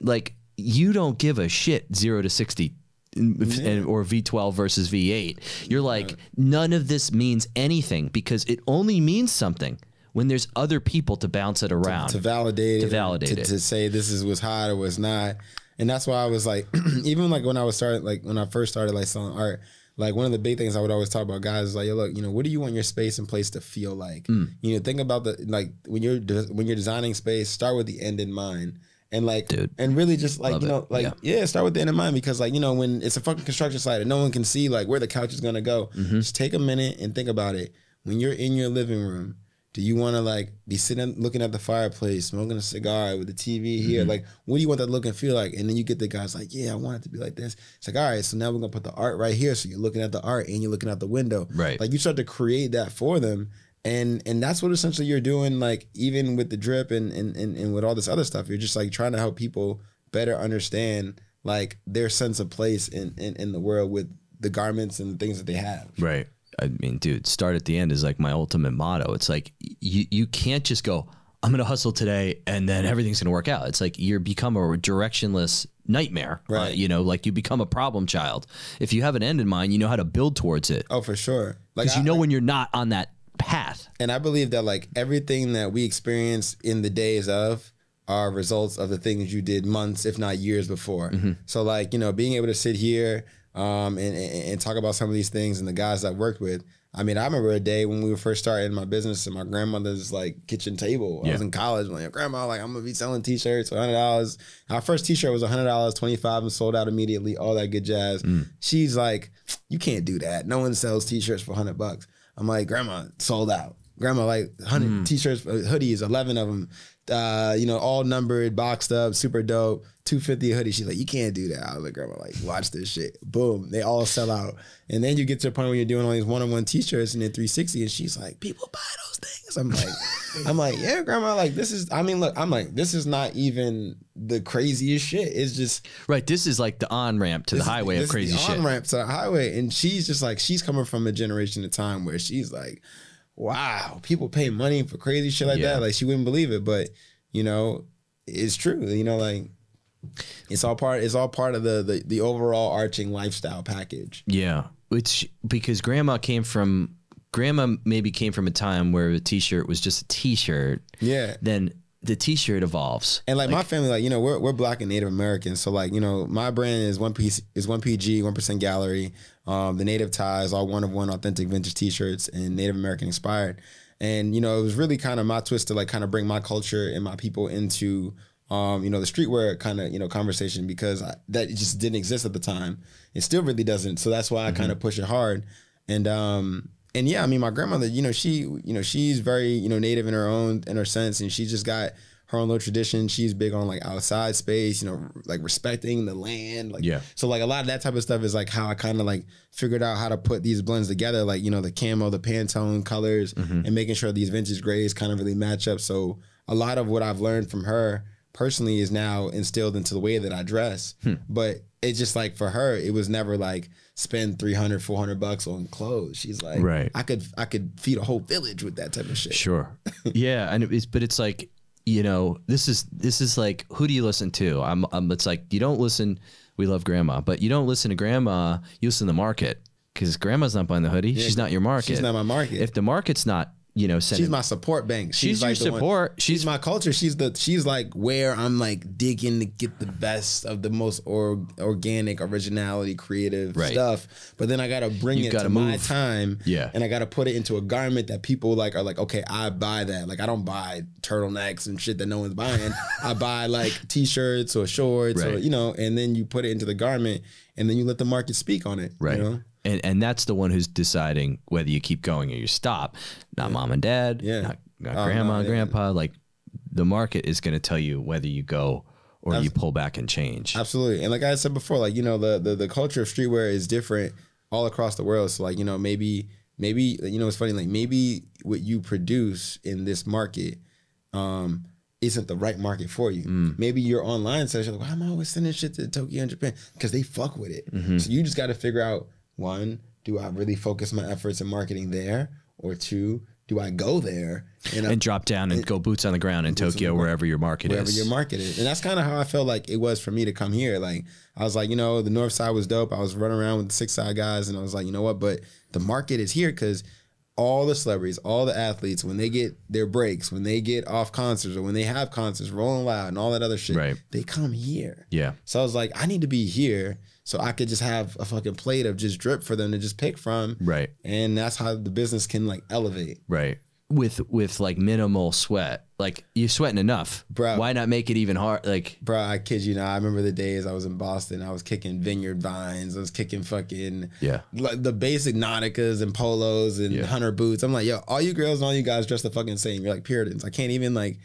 like you don't give a shit zero to sixty and, or V12 versus V8. You're like, none of this means anything because it only means something when there's other people to bounce it around. to validate To it, validate to, it. to say this is what's hot or what's not. And that's why I was like, <clears throat> even like when I was started, like when I first started like selling art, like one of the big things I would always talk about guys is like, yo, look, you know, what do you want your space and place to feel like? Mm. You know, think about the like when you're de- when you're designing space, start with the end in mind. And like, Dude. and really just like you know, it. like Yeah. yeah. start with the end in mind because like you know when it's a fucking construction site and no one can see like where the couch is gonna go, Mm-hmm. just take a minute and think about it. When you're in your living room, do you want to like be sitting looking at the fireplace, smoking a cigar with the TV here? Mm-hmm. Like, what do you want that look and feel like? And then you get the guys like, yeah, I want it to be like this. It's like, all right, so now we're gonna put the art right here. So you're looking at the art and you're looking out the window. Right. Like you start to create that for them. And and that's what essentially you're doing, like even with the drip and and, and, and with all this other stuff, you're just like trying to help people better understand like their sense of place in, in, in the world with the garments and the things that they have. Right. I mean, dude, start at the end is like my ultimate motto. It's like you you can't just go, I'm gonna hustle today and then everything's gonna work out. It's like you become a directionless nightmare. uh, Right. you know, like you become a problem child. If you have an end in mind, you know how to build towards it. Oh, for sure. Like Because you know when you're not on that path. And I believe that like everything that we experience in the days of are results of the things you did months, if not years before. So like, you know, being able to sit here um, and, and, and talk about some of these things and the guys I worked with. I mean, I remember a day when we were first starting my business and my grandmother's like kitchen table. I was in college. I'm like, grandma, like I'm gonna be selling t-shirts for hundred dollars. Our first t-shirt was hundred dollars, twenty five, and sold out immediately. All that good jazz. She's like, you can't do that. No one sells t-shirts for hundred bucks. I'm like, grandma, sold out. Grandma, like 100 t-shirts, uh, hoodies, 11 of them, uh, you know, all numbered, boxed up, super dope, 250 a hoodie. She's like, you can't do that. I was like, grandma, like, watch this shit. Boom. They all sell out. And then you get to a point where you're doing all these one-on-one t-shirts and then 360 and she's like, people buy those things. I'm like, <laughs> I'm like, yeah, grandma, like this is, I mean, look, I'm like, this is not even the craziest shit. It's just, Right. This is like the on ramp to the highway of crazy the shit. On ramp to the highway, and she's just like she's coming from a generation of time where she's like, "Wow, people pay money for crazy shit like Yeah. that." Like she wouldn't believe it, but you know, it's true. You know, like it's all part. It's all part of the the, the overall arching lifestyle package. Yeah. Which because grandma came from grandma maybe came from a time where a t-shirt was just a t-shirt. Yeah. Then the t-shirt evolves. And like, my family, like you know, we're we're black and Native Americans, so like you know, my brand is one piece is one PG, one percent gallery. Um, the Native ties, all one of one authentic vintage T-shirts and Native American inspired. And you know, it was really kind of my twist to like kind of bring my culture and my people into um, you know, the streetwear kind of you know conversation because I, that just didn't exist at the time. It still really doesn't. So that's why I kind of push it hard. And um, and yeah, I mean, my grandmother, you know, she, you know, she's very, you know, native in her own, in her sense, and she just got her own little tradition. She's big on like outside space, you know, like respecting the land. Like Yeah. So like a lot of that type of stuff is like how I kind of like figured out how to put these blends together, like you know the camo, the Pantone colors, and making sure these vintage grays kind of really match up. So a lot of what I've learned from her personally is now instilled into the way that I dress. Hmm. But it's just like for her, it was never like spend 300, 400 bucks on clothes. She's like, Right. I could I could feed a whole village with that type of shit. Sure. <laughs> yeah, and it's but it's like you know this is this is like who do you listen to? I'm, I'm it's like you don't listen. We love grandma, but you don't listen to grandma. You listen to the market because grandma's not buying the hoodie. she's not your market. She's not my market. If the market's not you know sending, She's my support bank. She's your like one- support. she's She's- my culture. She's the she's like where I'm like digging to get the best of the most or, organic originality, creative Right. stuff. But then I gotta bring it gotta to my time. Yeah. And I gotta put it into a garment that people like are like, okay, I buy that. Like I don't buy turtlenecks and shit that no one's buying. <laughs> I buy like t-shirts or shorts or you know, and then you put it into the garment and then you let the market speak on it. right. You know? And and that's the one who's deciding whether you keep going or you stop. Not mom and dad. Yeah. Not, not Oh, grandma no, and yeah. grandpa. Like the market is going to tell you whether you go or you pull back and change. Absolutely. And like I said before, like, you know, the, the the culture of streetwear is different all across the world. So like, you know, maybe maybe you know it's funny, like maybe what you produce in this market um isn't the right market for you. Mm. Maybe your online section, like, why am I always sending shit to Tokyo and Japan? Because they fuck with it. Mm-hmm. So you just gotta figure out one, do I really focus my efforts in marketing there? Or two, do I go there and, I- drop down and go boots on the ground in Tokyo, wherever your market wherever is. your market is. And that's kind of how I felt like it was for me to come here. Like I was like, you know, the north side was dope. I was running around with the six side guys and I was like, you know what, but the market is here because all the celebrities, all the athletes, when they get their breaks, when they get off concerts or when they have concerts, rolling loud and all that other shit, Right. they come here. yeah. So I was like, I need to be here so I could just have a fucking plate of just drip for them to just pick from. Right. And that's how the business can like elevate. Right. With with like minimal sweat. Like you're sweating enough. Bro. Why not make it even hard? Like Bro, I kid you not. I remember the days I was in Boston. I was kicking vineyard vines. I was kicking fucking Yeah. like the basic Nauticas and polos and Yeah. hunter boots. I'm like, yo, all you girls and all you guys dress the fucking same. You're like Puritans. I can't even like,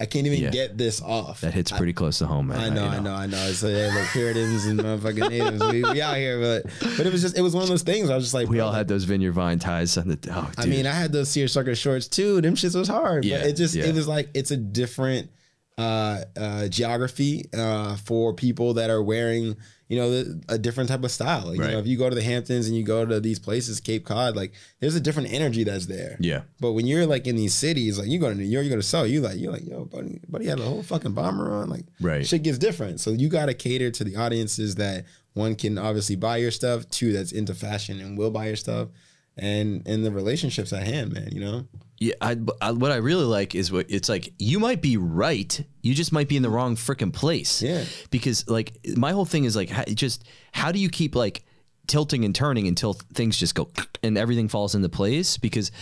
I can't even Yeah. get this off. that hits pretty close to home, man. I know, you I know, I know. So yeah, look, Puritans and motherfucking natives, we, we out here, but but it was just it was one of those things. I was just like, We all had those vineyard vine ties on the oh I mean, I had those seersucker shorts too. Them shits was hard. Yeah, but it just yeah. it was like it's a different uh, uh, geography uh, for people that are wearing you know the, a different type of style. Like, You Right. know, if you go to the Hamptons and you go to these places, Cape Cod, like there's a different energy that's there. yeah. But when you're like in these cities, like you go to New York, you go to Seoul, you like you're like yo, buddy, buddy had a whole fucking bomber on, like Right. shit gets different. So you got to cater to the audiences that one can obviously buy your stuff, two that's into fashion and will buy your stuff, and and the relationships at hand, man. You know, Yeah, I, I, what I really like is what it's like. You might be right. You just might be in the wrong freaking place. Yeah. Because like my whole thing is like how, just how do you keep like tilting and turning until things just go <clears throat> and everything falls into place? Because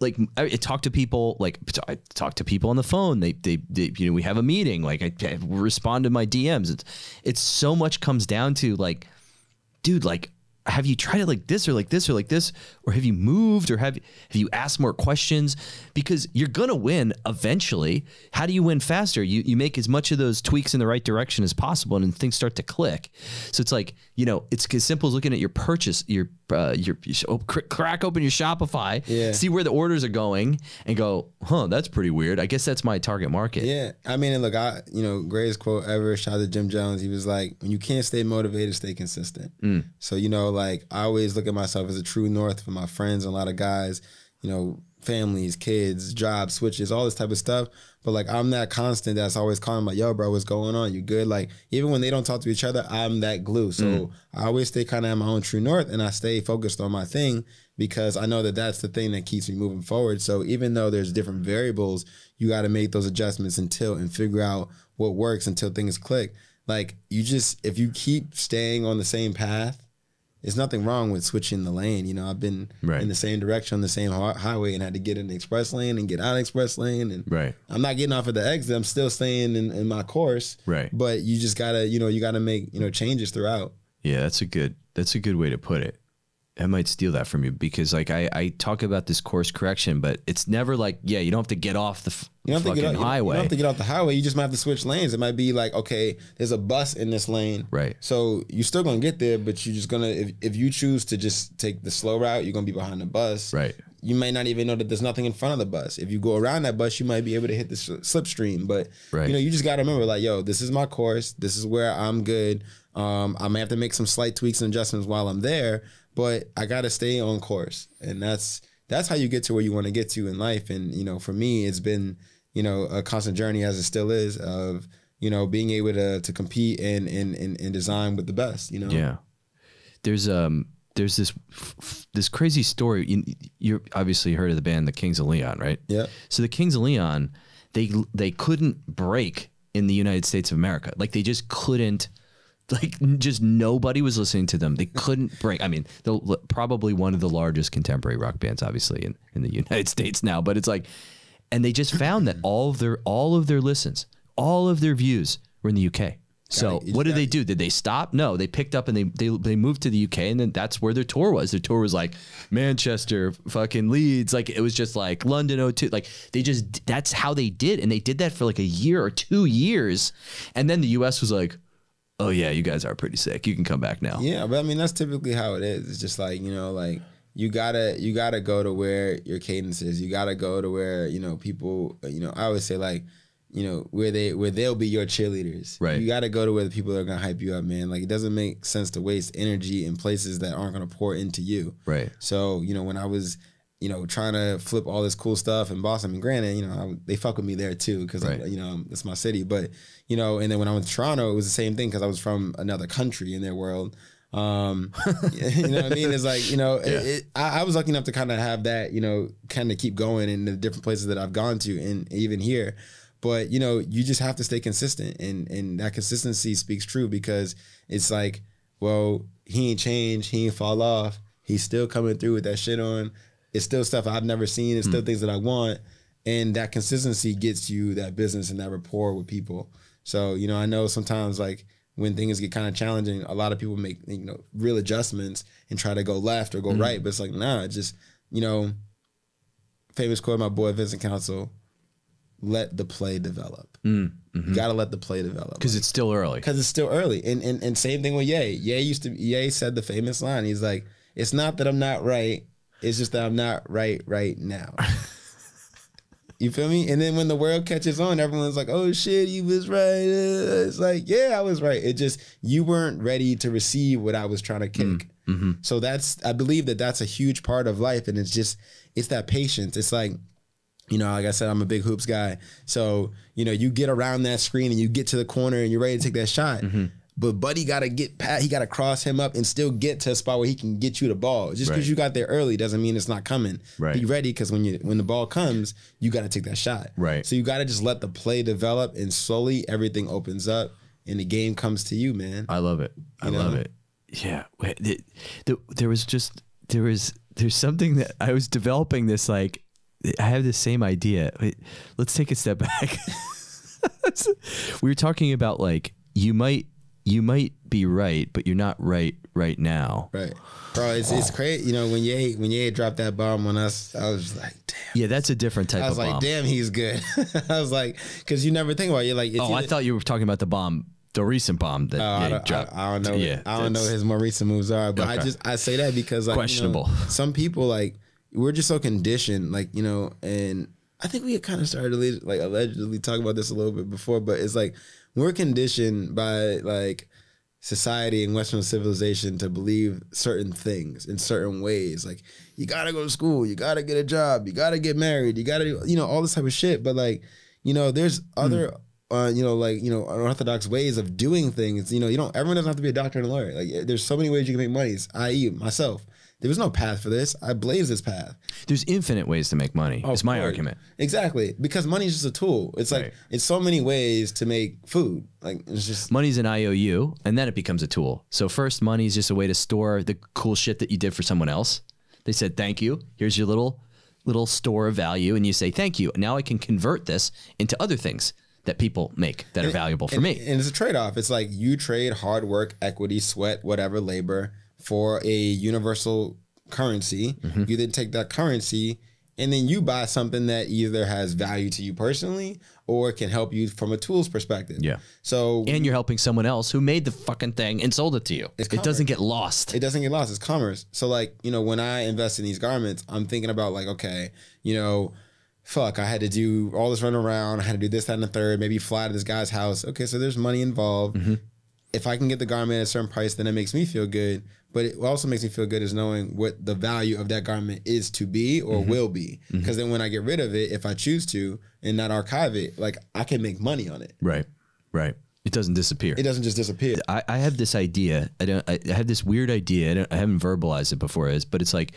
like I, talk to people like I talk to people on the phone. They, they they you know we have a meeting. Like I, I respond to my DMs. It's it's so much comes down to like dude, like, have you tried it like this or like this or like this, or have you moved or have have you asked more questions? Because you're gonna win eventually. How do you win faster? You you make as much of those tweaks in the right direction as possible, and things start to click. So it's like you know, it's as simple as looking at your purchase, your uh, your, your cr- crack open your Shopify, Yeah. see where the orders are going, and go, huh, that's pretty weird. I guess that's my target market. yeah. I mean, and look, I you know, greatest quote ever. Shout out to Jim Jones. He was like, "When you can't stay motivated, stay consistent." So you know, like I always look at myself as a true north for my friends and a lot of guys. You know, families, kids, jobs, switches, all this type of stuff. But like I'm that constant that's always calling like, yo, bro, what's going on? You good? Like even when they don't talk to each other, I'm that glue. So mm. I always stay kind of at my own true north and I stay focused on my thing because I know that that's the thing that keeps me moving forward. So even though there's different variables, you got to make those adjustments until and figure out what works until things click. Like you just if you keep staying on the same path, there's nothing wrong with switching the lane. You know, I've been Right. in the same direction on the same hi- highway and had to get in the express lane and get out of the express lane. And Right. I'm not getting off at the exit. I'm still staying in, in my course. Right. But you just gotta, you know, you gotta make, you know, changes throughout. Yeah, that's a good that's a good way to put it. I might steal that from you because like I, I talk about this course correction, but it's never like yeah you don't have to get off the You don't have to get fucking out, you don't- highway. You don't have to get off the highway. You just might have to switch lanes. It might be like, okay, there's a bus in this lane. Right. So you're still gonna get there, but you're just gonna if, if you choose to just take the slow route, you're gonna be behind the bus. Right. You might not even know that there's nothing in front of the bus. If you go around that bus, you might be able to hit the sl- slipstream. But Right. you know, you just gotta remember, like, yo, this is my course. This is where I'm good. Um, I may have to make some slight tweaks and adjustments while I'm there, but I gotta stay on course, and that's that's how you get to where you want to get to in life. And you know, for me, it's been you know a constant journey as it still is of you know being able to to compete and and and, and design with the best. You know, Yeah. There's um there's this this crazy story. You you obviously heard of the band the Kings of Leon, right? Yeah. So the Kings of Leon, they they couldn't break in the United States of America. Like they just couldn't. Like just nobody was listening to them. They <laughs> couldn't break. I mean, they're probably one of the largest contemporary rock bands, obviously in, in the United States now. But it's like, and they just found that all of their all of their listens, all of their views were in the UK. So Got it. You what did they do? Did they stop? No, they picked up and they they they moved to the UK and then that's where their tour was. Their tour was like Manchester, fucking Leeds, like it was just like London O2. Like they just that's how they did and they did that for like a year or 2 years. And then the US was like, "Oh yeah, you guys are pretty sick. You can come back now." Yeah, but I mean that's typically how it is. It's just like you know, like you gotta you gotta go to where your cadence is. You gotta go to where you know people. You know, I always say like you know where they where they'll be your cheerleaders. Right. You gotta go to where the people are gonna hype you up, man. Like it doesn't make sense to waste energy in places that aren't gonna pour into you. Right. So you know when I was. You know, trying to flip all this cool stuff in Boston. And granted, you know, I, they fuck with me there too because Right. you know it's my city. But you know, and then when I went to Toronto, it was the same thing because I was from another country in their world. Um, <laughs> you know what I mean? It's like you know, it, it, I, I was lucky enough to kind of have that, you know, kind of keep going in the different places that I've gone to, and even here. But you know, you just have to stay consistent, and and that consistency speaks true because it's like, well, he ain't changed, he ain't fall off, he's still coming through with that shit on. It's still stuff I've never seen. It's still things that I want, and that consistency gets you that business and that rapport with people. So you know, I know sometimes like when things get kind of challenging, a lot of people make you know real adjustments and try to go left or go mm-hmm. right, but it's like nah, just you know, famous quote my boy Vincent Council, let the play develop. Mm, you mm-hmm. gotta let the play develop Cuz it's still early. because it's still early. And, and and same thing with Ye. Ye used to Ye said the famous line. He's like, "It's not that I'm not right. It's just that I'm not right right now." <laughs> you feel me? And then when the world catches on, everyone's like, "Oh shit, you was right." Uh, It's like, yeah, I was right. It just you weren't ready to receive what I was trying to mm-hmm. kick. Mm-hmm. So that's I believe that that's a huge part of life, and it's just it's that patience. It's like you know, like I said, I'm a big hoops guy. So, you know, you get around that screen and you get to the corner and you're ready to take that shot. Mm-hmm. But Buddy got to get pat, he got to cross him up and still get to a spot where he can get you the ball. Just because Right. you got there early doesn't mean it's not coming. Right. Be ready because when you when the ball comes, you got to take that shot. Right. So you got to just let the play develop and slowly everything opens up and the game comes to you, man. I love it. I You love it. Yeah. Wait, the, the, there was just there was there's something that I was developing this like I have the same idea. Wait, let's take a step back. <laughs> we were talking about like you might you might be right, but you're not right right now. Right. Bro, it's, it's crazy. You know, when Ye when Ye dropped that bomb on us, I was like, damn. Yeah, that's a different type I was like, bomb. damn, he's good. <laughs> I was like, because you never think about it. You're like, it's oh, I thought you were talking about the bomb, the recent bomb that Oh, yeah, I, dropped. I, I don't know. Yeah, I don't know what his more recent moves are, but I just I say that because like, you know, Questionable. some people like we're just so conditioned, like you know, and I think we had kind of started to like allegedly talk about this a little bit before, but it's like we're conditioned by like society and Western civilization to believe certain things in certain ways. Like you gotta go to school, you gotta get a job, you gotta get married, you gotta you know all this type of shit. But like you know, there's other. Uh, you know, like you know, unorthodox ways of doing things. You know, you don't. Everyone doesn't have to be a doctor and a lawyer. Like, there's so many ways you can make money. I.e., myself. There was no path for this. I blazed this path. There's infinite ways to make money. Oh, It's my argument. Exactly, because money is just a tool. It's like Right. it's so many ways to make food. Like it's just money's an IOU, and then it becomes a tool. So first, money is just a way to store the cool shit that you did for someone else. They said thank you. Here's your little little store of value, and you say thank you. Now I can convert this into other things that people make that are valuable for and, me. And it's a trade off. It's like you trade hard work, equity, sweat, whatever, labor for a universal currency. Mm-hmm. You then take that currency and then you buy something that either has value to you personally or can help you from a tools perspective. Yeah. So and you're helping someone else who made the fucking thing and sold it to you. It's it doesn't get lost. it doesn't get lost. It's commerce. So like, you know, when I invest in these garments, I'm thinking about like, okay, you know, fuck, I had to do all this run around. I had to do this, that, and the third, maybe fly to this guy's house. Okay, so there's money involved. If I can get the garment at a certain price, then it makes me feel good. But it also makes me feel good is knowing what the value of that garment is to be or mm-hmm. will be. Mm-hmm. Because then when I get rid of it, if I choose to and not archive it, like I can make money on it. right. Right. It doesn't disappear. It doesn't just disappear. I, I have this idea. I don't. I, I have this weird idea. I, don't, I haven't verbalized it before. Is but it's like,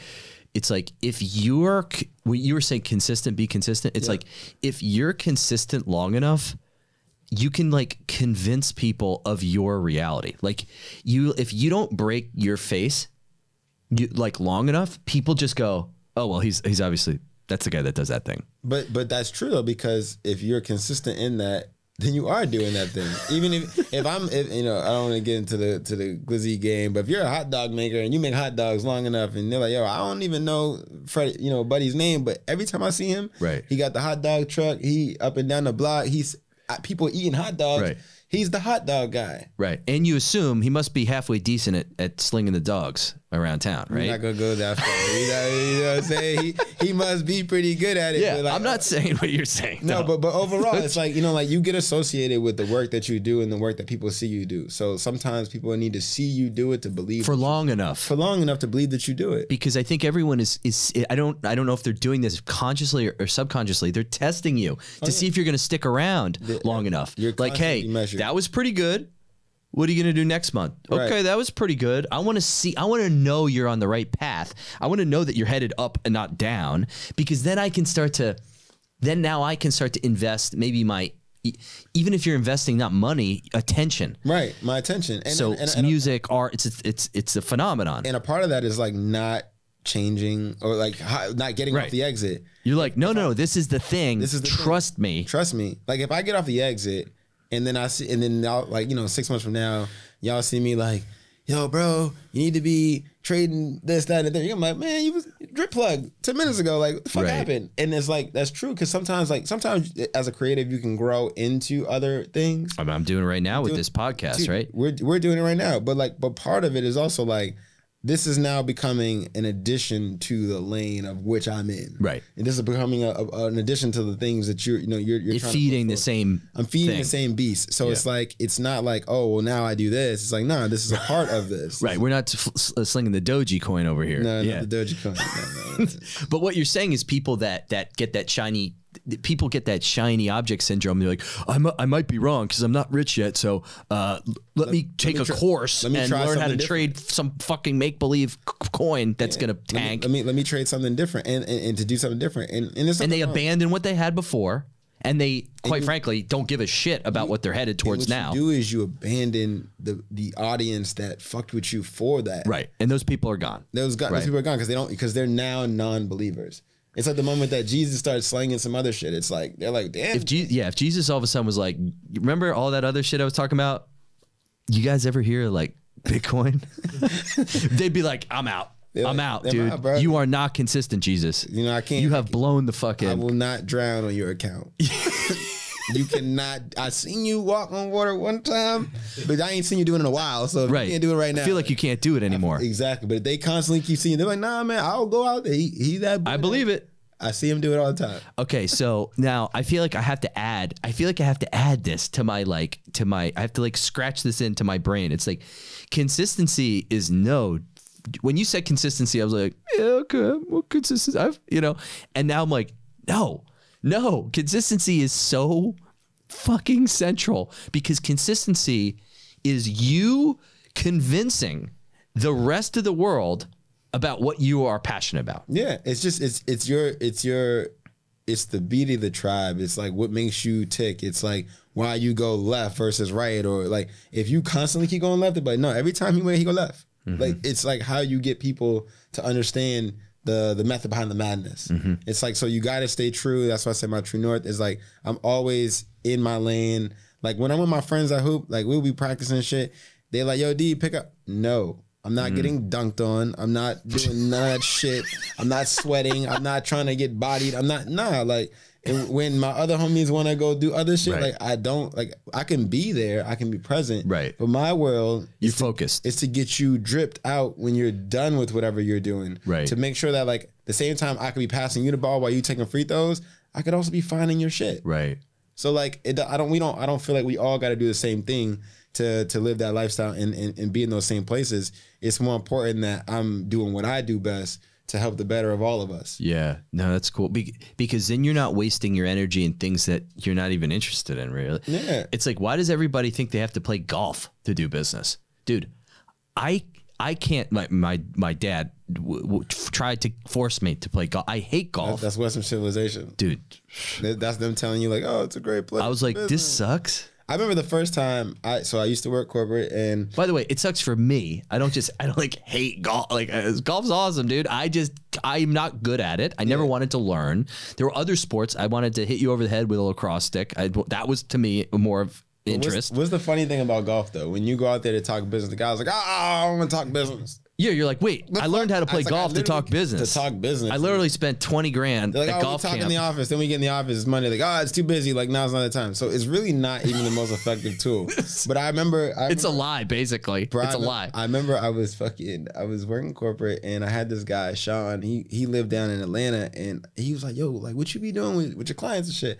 it's like if you're when you were saying consistent, be consistent. It's like if you're consistent long enough, you can like convince people of your reality. Like you, if you don't break your face, you like long enough, people just go, oh well, he's he's obviously that's the guy that does that thing. But but that's true though because if you're consistent in that, then you are doing that thing. Even if if I'm if you know I don't want to get into the to the glizzy game, but if you're a hot dog maker and you make hot dogs long enough, and they're like, yo, I don't even know Fred, you know, Buddy's name, but every time I see him, Right. he got the hot dog truck. He up and down the block. He's people eating hot dogs. Right. He's the hot dog guy. Right. And you assume he must be halfway decent at, at slinging the dogs around town, I'm right? not gonna go that far. you, know, you know what I'm saying? He he must be pretty good at it. Yeah, like, I'm not uh, saying what you're saying. No, but but overall, it's <laughs> like you know, like you get associated with the work that you do and the work that people see you do. So sometimes people need to see you do it to believe for long enough. for long enough to believe that you do it. because I think everyone is is I don't I don't know if they're doing this consciously or, or subconsciously. They're testing you to oh, see if you're going to stick around long enough. you're Like, hey, measured. that was pretty good. What are you going to do next month? Right. Okay, that was pretty good. I want to see. I want to know you're on the right path. I want to know that you're headed up and not down because then I can start to. Then now I can start to invest maybe my. Even if you're investing not money, attention. Right, my attention. And, So and, it's and, music, art. It's a, it's it's a phenomenon. and a part of that is like not changing or like not getting Right. off the exit. You're like, no, no, this is the thing. This is the thing. Trust me. Trust me. Like if I get off the exit and then I see and then y'all like you know six months from now y'all see me like yo bro you need to be trading this that and the thing. I'm like man you was drip plug ten minutes ago like what the fuck Right. happened and it's like that's true because sometimes like sometimes as a creative you can grow into other things. I'm, I'm doing it right now with this podcast, Dude, right? We're we're doing it right now, but like, but part of it is also like, this is now becoming an addition to the lane of which I'm in. Right. And this is becoming a, a- an addition to the things that you're, you know, you're, you're You're feeding the same. I'm feeding thing. the same beast. So it's like it's not like oh well now I do this. It's like nah, this is a part of this. <laughs> Right, we're not uh, slinging the Dogecoin over here. No, yeah. not the Dogecoin. No, no, no. <laughs> But what you're saying is people that that get that shiny, people get that shiny object syndrome. They're like, I mi- I might be wrong because I'm not rich yet. So uh, l- let, me take me a course let me and learn how to something trade some fucking make believe coin that's gonna Let me, tank. let me let me trade something different and, and, and to do something different and and, and they wrong. abandon what they had before, and they, quite frankly, don't give a shit about what they're headed towards what now. you do is you abandon the the audience that fucked with you for that. Right, and those people are gone. Those, guys, Right. those people are gone because they don't because they're now non-believers. It's like the moment that Jesus started slanging some other shit. It's like they're like, damn. if Je- yeah, if Jesus all of a sudden was like, remember all that other shit I was talking about? You guys ever hear like Bitcoin? <laughs> They'd be like, I'm out. They're I'm like, out, dude. out, you are not consistent, Jesus. you know, I can't. You have blown the fucking. I will not drown on your account. <laughs> you cannot. I seen you walk on water one time, but I ain't seen you do it in a while. So right. you can't do it right now. I feel like you can't do it anymore. exactly. But if they constantly keep seeing, you, they're like, nah, man, I'll go out there. He, he that. I believe it. I see him do it all the time. Okay, so now I feel like I have to add. I feel like I have to add this to my like to my. I have to like scratch this into my brain. It's like consistency is no. When you said consistency, I was like, yeah, okay, well, consistency. I've you know, and now I'm like, no, no, consistency is so fucking central because consistency is you convincing the rest of the world about what you are passionate about. Yeah, it's just it's it's your it's your it's the beat of the tribe. It's like what makes you tick. It's like why you go left versus right, or like if you constantly keep going left, they're no, every time he went, he go left. Like mm-hmm. it's like how you get people to understand the the method behind the madness. Mm-hmm. It's like so you got to stay true. That's why I say my true north is like I'm always in my lane. Like when I'm with my friends at hoop, like we'll be practicing shit. They like yo D pick up. No, I'm not mm. getting dunked on. I'm not doing none of that shit. <laughs> I'm not sweating. I'm not trying to get bodied. I'm not nah. Like and when my other homies want to go do other shit, Right. like I don't like. I can be there. I can be present. Right. But my world to, focused. is to get you dripped out when you're done with whatever you're doing. Right. To make sure that like the same time I could be passing you the ball while you taking free throws, I could also be finding your shit. Right. So like it, I don't we don't I don't feel like we all got to do the same thing to to live that lifestyle and, and and be in those same places. It's more important that I'm doing what I do best to help the better of all of us. Yeah. No, that's cool. Be- because then you're not wasting your energy in things that you're not even interested in, really. Yeah. It's like, why does everybody think they have to play golf to do business? Dude, I I can't. My my, my dad w- w- tried to force me to play golf. I hate golf. That's Western civilization. Dude, That's them telling you like, oh, it's a great place. I was like, this sucks. I remember the first time I so I used to work corporate and By the way, it sucks for me. I don't just I don't like hate golf. Like uh, golf's awesome, dude. I just I'm not good at it. I never wanted to learn. There were other sports I wanted to hit you over the head with a lacrosse stick. I, that was to me more of interest. What's, what's the funny thing about golf though? When you go out there to talk business, the guy's like, ah, I want to talk business. Yeah, you're like, wait, I learned how to play like, golf to talk business. To talk business. I literally spent twenty grand They're like, at oh, golf we talk camp. in the office. Then we get in the office. It's Monday. Like, oh, it's too busy. Like, now's not the time. So it's really not even the most effective tool. <laughs> But I remember, I it's a lie, basically. Bro, it's a remember- lie. I remember I was fucking, I was working corporate and I had this guy, Sean, he he lived down in Atlanta and he was like, yo, like what you be doing with, with your clients and shit?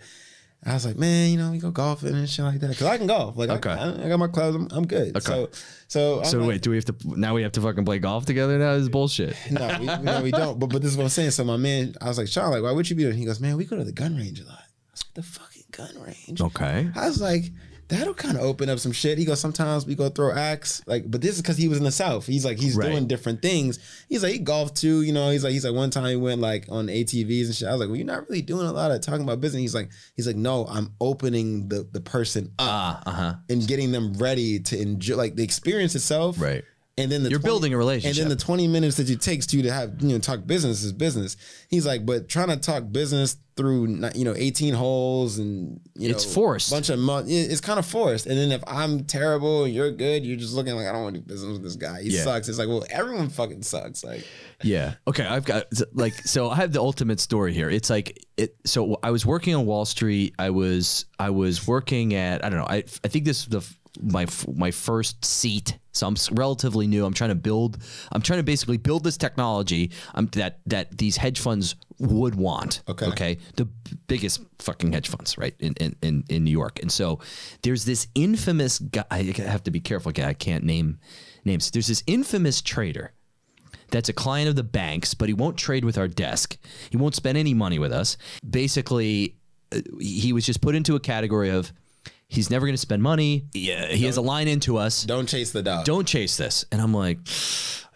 I was like, man, you know, we go golfing and shit like that. Cause I can golf. Like, Okay. I, I got my clubs. I'm, I'm good. So, so, I'm so like, wait, do we have to now? We have to fucking play golf together now? This is bullshit. <laughs> no, we, no, we don't. But but this is what I'm saying. So my man, I was like, Sean, like, why would you be doing? He goes, man, we go to the gun range a lot. I was like, the fucking gun range. Okay. I was like, that'll kind of open up some shit. He goes, sometimes we go throw axe, like, but this is because he was in the south. He's like, he's Right. doing different things. He's like, he golfed too, you know. He's like, he's like, one time he went like on ATVs and shit. I was like, well, you're not really doing a lot of talking about business. He's like, he's like, no, I'm opening the the person up uh huh. and getting them ready to enjoy like the experience itself. Right. And then the You're building a relationship. And then the 20 minutes that it takes to you to have, you know, talk business is business. He's like, but trying to talk business through, you know, 18 holes and, you It's know, forced. bunch of money. It's kind of forced. And then if I'm terrible and you're good, you're just looking like, I don't want to do business with this guy. He Yeah. sucks. It's like, well, everyone fucking sucks. Like, <laughs> Yeah. Okay. I've got like so I have the ultimate story here. It's like it. So I was working on Wall Street. I was I was working at I don't know. I I think this is the my my first seat. So I'm relatively new. I'm trying to build. I'm trying to basically build this technology. Um, that that these hedge funds would want. Okay. Okay. The biggest fucking hedge funds, right in in in, in New York. And so there's this infamous guy. I have to be careful. I can't name names. There's this infamous trader that's a client of the banks, but he won't trade with our desk. He won't spend any money with us. Basically, uh, he was just put into a category of he's never going to spend money. Yeah, he has a line into us. don't chase the dog. Don't chase this. And I'm like,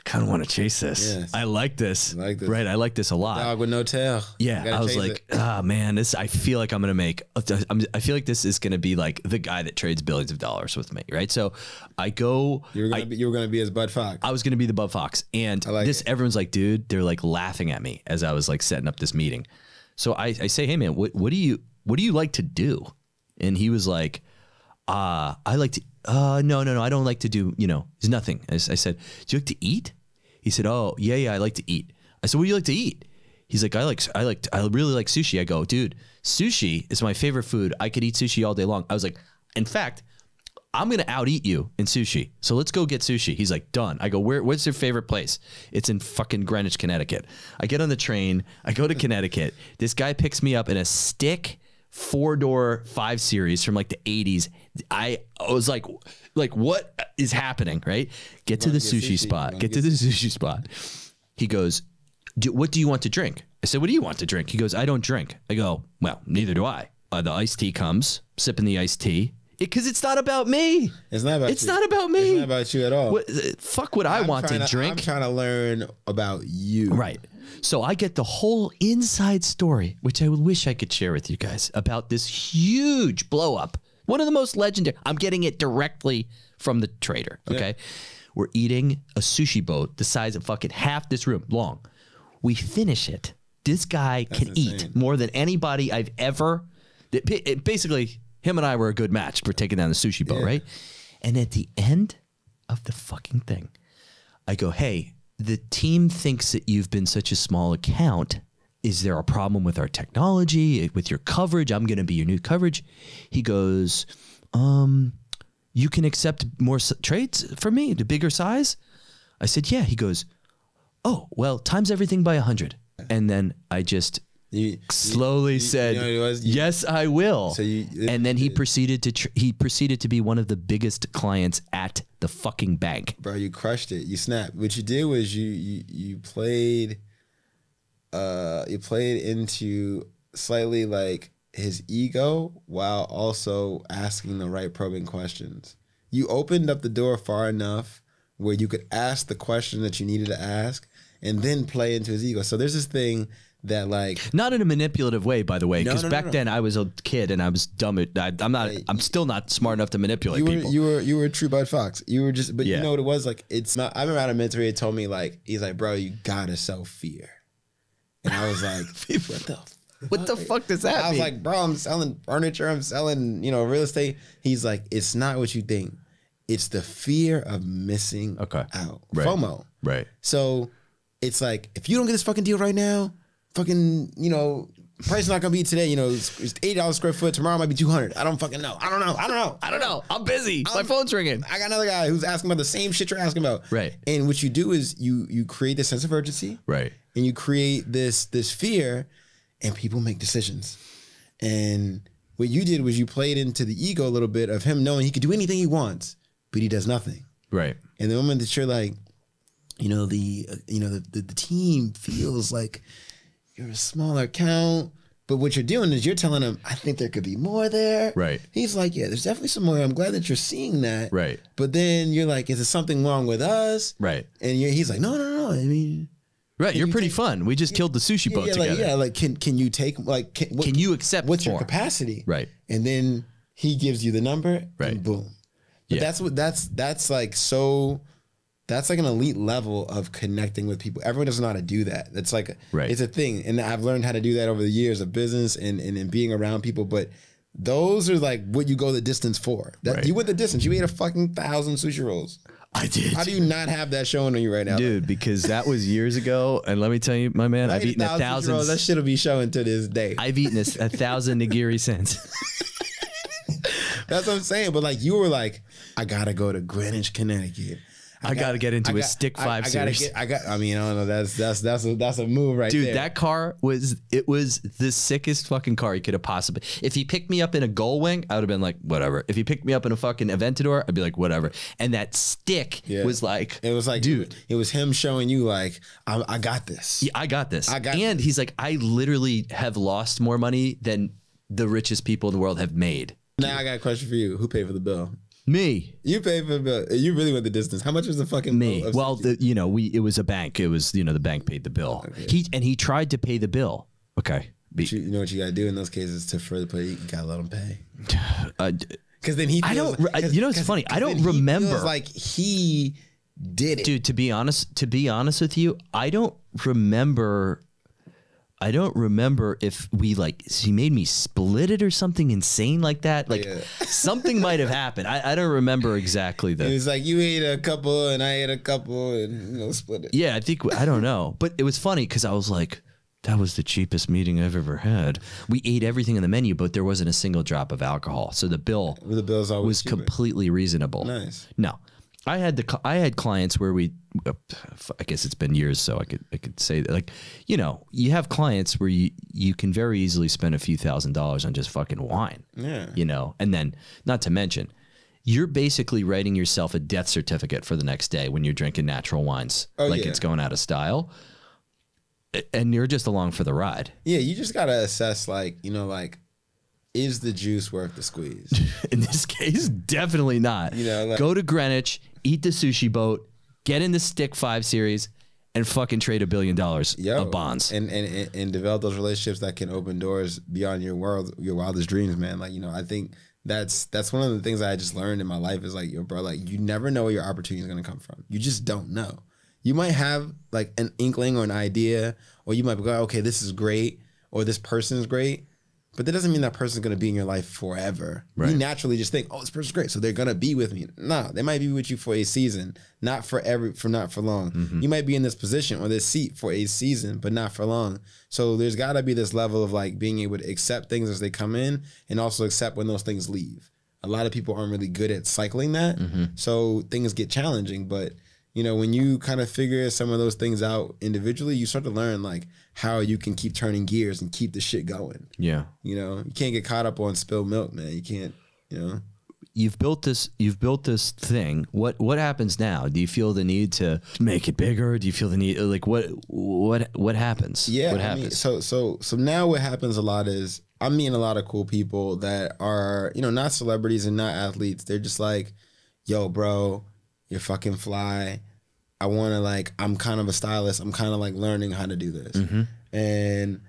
I kind of want to chase this. Yes. I like this. I like this. Right. I like this a lot. Dog with no tail. Yeah, I was like, it. ah, man, this. I feel like I'm gonna make. I'm, I feel like this is gonna be like the guy that trades billions of dollars with me, right? So, I go. you were gonna I, be, you were gonna be his Bud Fox. I was gonna be the Bud Fox, and like this it. everyone's like, dude, they're like laughing at me as I was like setting up this meeting. So I, I say, hey man, what, what do you what do you like to do? And he was like, uh, I like to. Uh, no, no, no, I don't like to do. You know, it's nothing. I said, do you like to eat? He said, oh yeah, yeah, I like to eat. I said, what do you like to eat? He's like, I like, I like, I really like sushi. I go, dude, sushi is my favorite food. I could eat sushi all day long. I was like, in fact, I'm gonna out eat you in sushi. So let's go get sushi. He's like, done. I go, where what's your favorite place? It's in fucking Greenwich, Connecticut. I get on the train, I go to Connecticut. This guy picks me up in a stick four door five series from like the 80s. I, I was like, like, what is happening? Right? Get to the get sushi, sushi. spot. Wanna Get to the sushi spot. He goes, what do you want to drink? I said, what do you want to drink? He goes, I don't drink. I go, well, neither do I. Uh, the iced tea comes, sipping the iced tea. Because it's not about me. It's not about It's you. not about me. It's not about you at all. What, uh, fuck what I I'm want to trying drink. I'm trying to learn about you. Right. So I get the whole inside story, which I wish I could share with you guys about this huge blow up. One of the most legendary. I'm getting it directly from the trader. Okay. We're eating a sushi boat the size of fucking half this room long. We finish it. This guy can eat more than anybody I've ever. it- Basically, him and I were a good match for taking down the sushi boat, right? And at the end of the fucking thing, I go, hey, the team thinks that you've been such a small account. Is there a problem with our technology, with your coverage? I'm going to be your new coverage. He goes, um, you can accept more s- trades from me, the bigger size. I said, yeah. He goes, oh, well, times everything by 100. And then I just You, slowly said, know was? You- "Yes, I will." So you- and then he proceeded to tr- he proceeded to be one of the biggest clients at the fucking bank. bro, you crushed it. You snapped. What you did was you you you played uh you played into slightly like his ego while also asking the right probing questions. You opened up the door far enough where you could ask the question that you needed to ask and then play into his ego. So there's this thing that like Not in a manipulative way, by the way, because no, no, back no. then I was a kid and I was dumb. At, I, I'm not. I'm still not smart enough to manipulate you were people. you were you were a true bud fox. You were just but Yeah. you know what it was like it's not I remember had a mentor he told me like he's like, bro, you gotta sell fear. And I was like, <laughs> what the what the fuck does that I was mean? like, bro, I'm selling furniture, I'm selling, you know, real estate. He's like, it's not what you think. It's the fear of missing Okay. out. Right. FOMO. right. So it's like, if you don't get this fucking deal right now, fucking, you know, price not gonna be today. You know, it's, it's eight dollars square foot. Tomorrow might be two hundred. I don't fucking know. I don't know. I don't know. I don't know. I'm busy. My phone's ringing. I got another guy who's asking about the same shit you're asking about. Right. And what you do is you you create this sense of urgency Right. and you create this this fear and people make decisions and what you did was you played into the ego a little bit of him knowing he could do anything he wants but he does nothing Right. and the moment that you're like you know the uh, you know the, the, the team feels like you're a smaller account but what you're doing is you're telling him i think there could be more there Right. he's like yeah there's definitely some more i'm glad that you're seeing that Right. but then you're like is there something wrong with us Right. and you're, he's like no no no i mean Right. You're you pretty take- fun. We just killed the sushi yeah, boat yeah, together. like yeah, like can can you take like can, what, Can you accept what's your capacity? Right. And then he gives you the number, Right. And boom. But Yeah. that's what that's that's like so. That's like an elite level of connecting with people. Everyone doesn't know how to do that. That's like Right. it's a thing, and I've learned how to do that over the years of business and and, and being around people. But those are like what you go the distance for. That Right. you went the distance. You ate a fucking thousand sushi rolls. I did. How do you not have that showing on you right now? Dude, because that was years ago, and let me tell you, my man, I I've eaten a sushi thousand. rolls. That shit'll be showing to this day. I've eaten a, a thousand <laughs> nigiri since. That's what I'm saying. But like you were like, I gotta go to Greenwich, Connecticut. I gotta get into I a got- stick five I, gotta series. get. I got. I mean, I don't know. That's that's that's a that's a move right there. Dude, there. that car was it was the sickest fucking car you could have possibly. If he picked me up in a Gull Wing, I would have been like, whatever. If he picked me up in a fucking Aventador, I'd be like, whatever. And that stick Yeah. was like, it was like, dude. it was him showing you like, I, I got this. Yeah, I got this. I got and he's like, I literally have lost more money than the richest people in the world have made. Now I got a question for you. Who paid for the bill? Me. You paid for the bill. You really went the distance. How much was the fucking Me. bill Well, the, you know, we it was a bank. It was you know the bank paid the bill. He and he tried to pay the bill. Okay. Be- you, you know what you gotta do in those cases to further play. You gotta let him pay. <sighs> uh, Because then he. I don't- you know, it's funny. I don't he remember. feels like he did it. dude to be honest to be honest with you i don't remember i don't remember if we like he made me split it or something insane like that like Yeah. <laughs> something might have happened I, I don't remember exactly It was like you ate a couple and I ate a couple and you know split it. yeah i think i don't know but it was funny because i was like that was the cheapest meeting i've ever had we ate everything on the menu but there wasn't a single drop of alcohol so the bill The bill's always was cheaper. completely reasonable Nice. No, I had the I had clients where we, uh, I guess it's been years, so I could I could say that like, you know, you have clients where you you can very easily spend a few thousand dollars on just fucking wine, Yeah. you know, and then not to mention. You're basically writing yourself a death certificate for the next day when you're drinking natural wines, Oh, like yeah. it's going out of style, and you're just along for the ride. Yeah, you just gotta assess like, you know, like, is the juice worth the squeeze? <laughs> In this case, definitely not. You know, like- go to Greenwich, eat the sushi boat, get in the Stick Five series, and fucking trade a billion dollars Yo, of bonds. and, and and develop those relationships that can open doors beyond your world, your wildest dreams, man. Like you know, I think that's that's one of the things I just learned in my life is like, yo, bro, like you never know where your opportunity is gonna come from. You just don't know. You might have like an inkling or an idea, or you might be going, okay, this is great, or this person is great, But that doesn't mean that person's gonna be in your life forever. You Right. naturally just think, oh, this person's great, so they're gonna be with me. No, they might be with you for a season, not for every for not for long. Mm-hmm. You might be in this position or this seat for a season, but not for long. So there's gotta be this level of like being able to accept things as they come in and also accept when those things leave. A lot of people aren't really good at cycling that. Mm-hmm. So things get challenging. But you know, when you kind of figure some of those things out individually, you start to learn like how you can keep turning gears and keep the shit going. Yeah. You know, you can't get caught up on spilled milk, man. You can't, you know. You've built this. You've built this thing. What What happens now? Do you feel the need to make it bigger? Do you feel the need? Like what? What? What happens? Yeah, What I mean, so so so now what happens a lot is I'm meeting a lot of cool people that are you know not celebrities and not athletes. They're just like, yo, bro, you're fucking fly. I want to like I'm kind of a stylist. I'm kind of like learning how to do this, Mm-hmm. and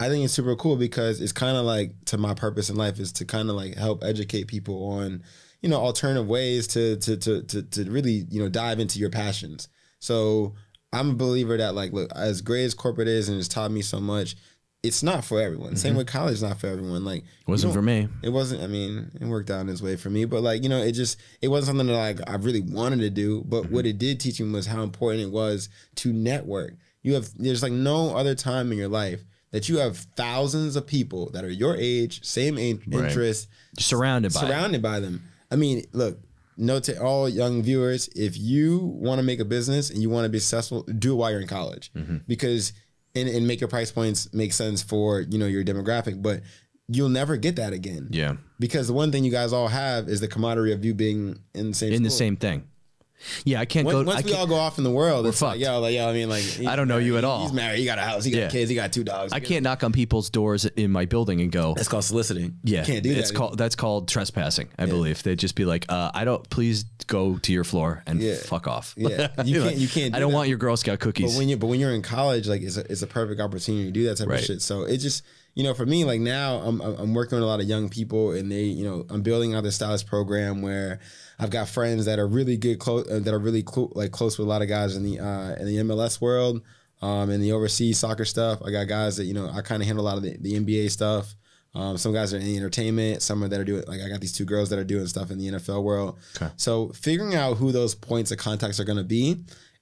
I think it's super cool because it's kind of like to my purpose in life is to kind of like help educate people on you know alternative ways to to to to to really you know dive into your passions. So I'm a believer that like look as great as corporate is and it's taught me so much, it's not for everyone. Same with college, not for everyone. Like Mm-hmm. Wasn't for me. It wasn't. I mean, it worked out in its way for me, but like you know, it just it wasn't something that like I really wanted to do. But Mm-hmm. what it did teach me was how important it was to network. You have there's like no other time in your life that you have thousands of people that are your age, same age, Right. interest, Surrounded by. surrounded by them. I mean, look, note to all young viewers: if you want to make a business and you want to be successful, do it while you're in college, Mm-hmm. because and, and make your price points make sense for you know your demographic. But you'll never get that again. Yeah. Because the one thing you guys all have is the camaraderie of you being in the same In the same thing. Yeah, I can't Once, go. once I we all go off in the world, it's fucked. like yo, like yo. I mean, like <sighs> I don't know you married, at all. He's married. He got a house. He got Yeah. kids. He got two dogs. I can't knock on people's doors in my building and go. That's called soliciting. Yeah, you can't do that. It's called that's called trespassing. I believe they'd just be like, uh, "I don't. Please go to your floor and Yeah. fuck off." Yeah. You <laughs> can't- you can't I do don't that. want your Girl Scout cookies. But when you but when you're in college, like it's a, it's a perfect opportunity to do that type Right. of shit. So it just you know for me like now I'm I'm working with a lot of young people and they you know I'm building out this stylist program where I've got friends that are really good close uh, that are really clo- like close with a lot of guys in the uh, in the MLS world. Um, in the overseas soccer stuff, I got guys that you know I kind of handle a lot of the, the NBA stuff. Um, some guys are in the entertainment. Some are that are doing like I got these two girls that are doing stuff in the NFL world. Okay. So figuring out who those points of contacts are going to be,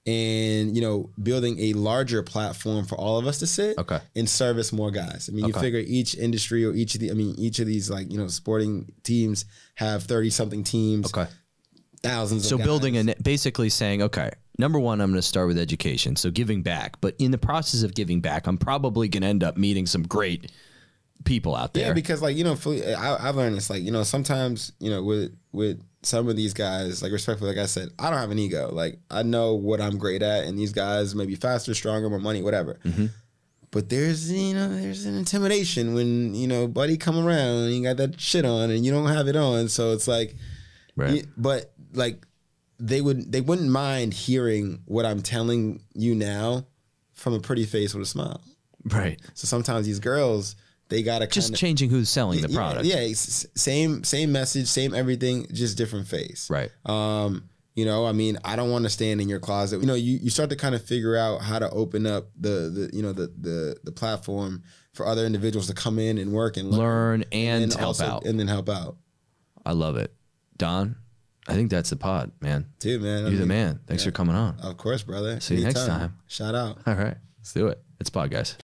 and you know building a larger platform for all of us to sit Okay. and service more guys. I mean, you figure each industry or each of the I mean each of these like you know sporting teams have thirty something teams, okay. thousands. So of building and basically saying, okay, number one, I'm going to start with education, so giving back. But in the process of giving back, I'm probably going to end up meeting some great people out there. Yeah, because like you know, I, I've learned this. Like you know, sometimes you know with with some of these guys, like respectfully, like I said, I don't have an ego. Like I know what I'm great at, and these guys may be faster, stronger, more money, whatever. Mm-hmm. But there's you know there's an intimidation when you know buddy come around and you got that shit on and you don't have it on, so it's like, right. you- but like they would they wouldn't mind hearing what I'm telling you now from a pretty face with a smile. right. So sometimes these girls they gotta Just kinda, changing who's selling the yeah, product. Yeah, same same message, same everything, just different face. Right. Um, you know, I mean, I don't want to stand in your closet. You know, you, you start to kind of figure out how to open up the the you know the the the platform for other individuals to come in and work and learn, Learn and, and help also- out. and then help out. I love it. Don, I think that's the pod, man. Dude, man. You're the mean, man. Thanks for coming on. Of course, brother. See you next time. Shout out. All right. Let's do it. It's pod, guys.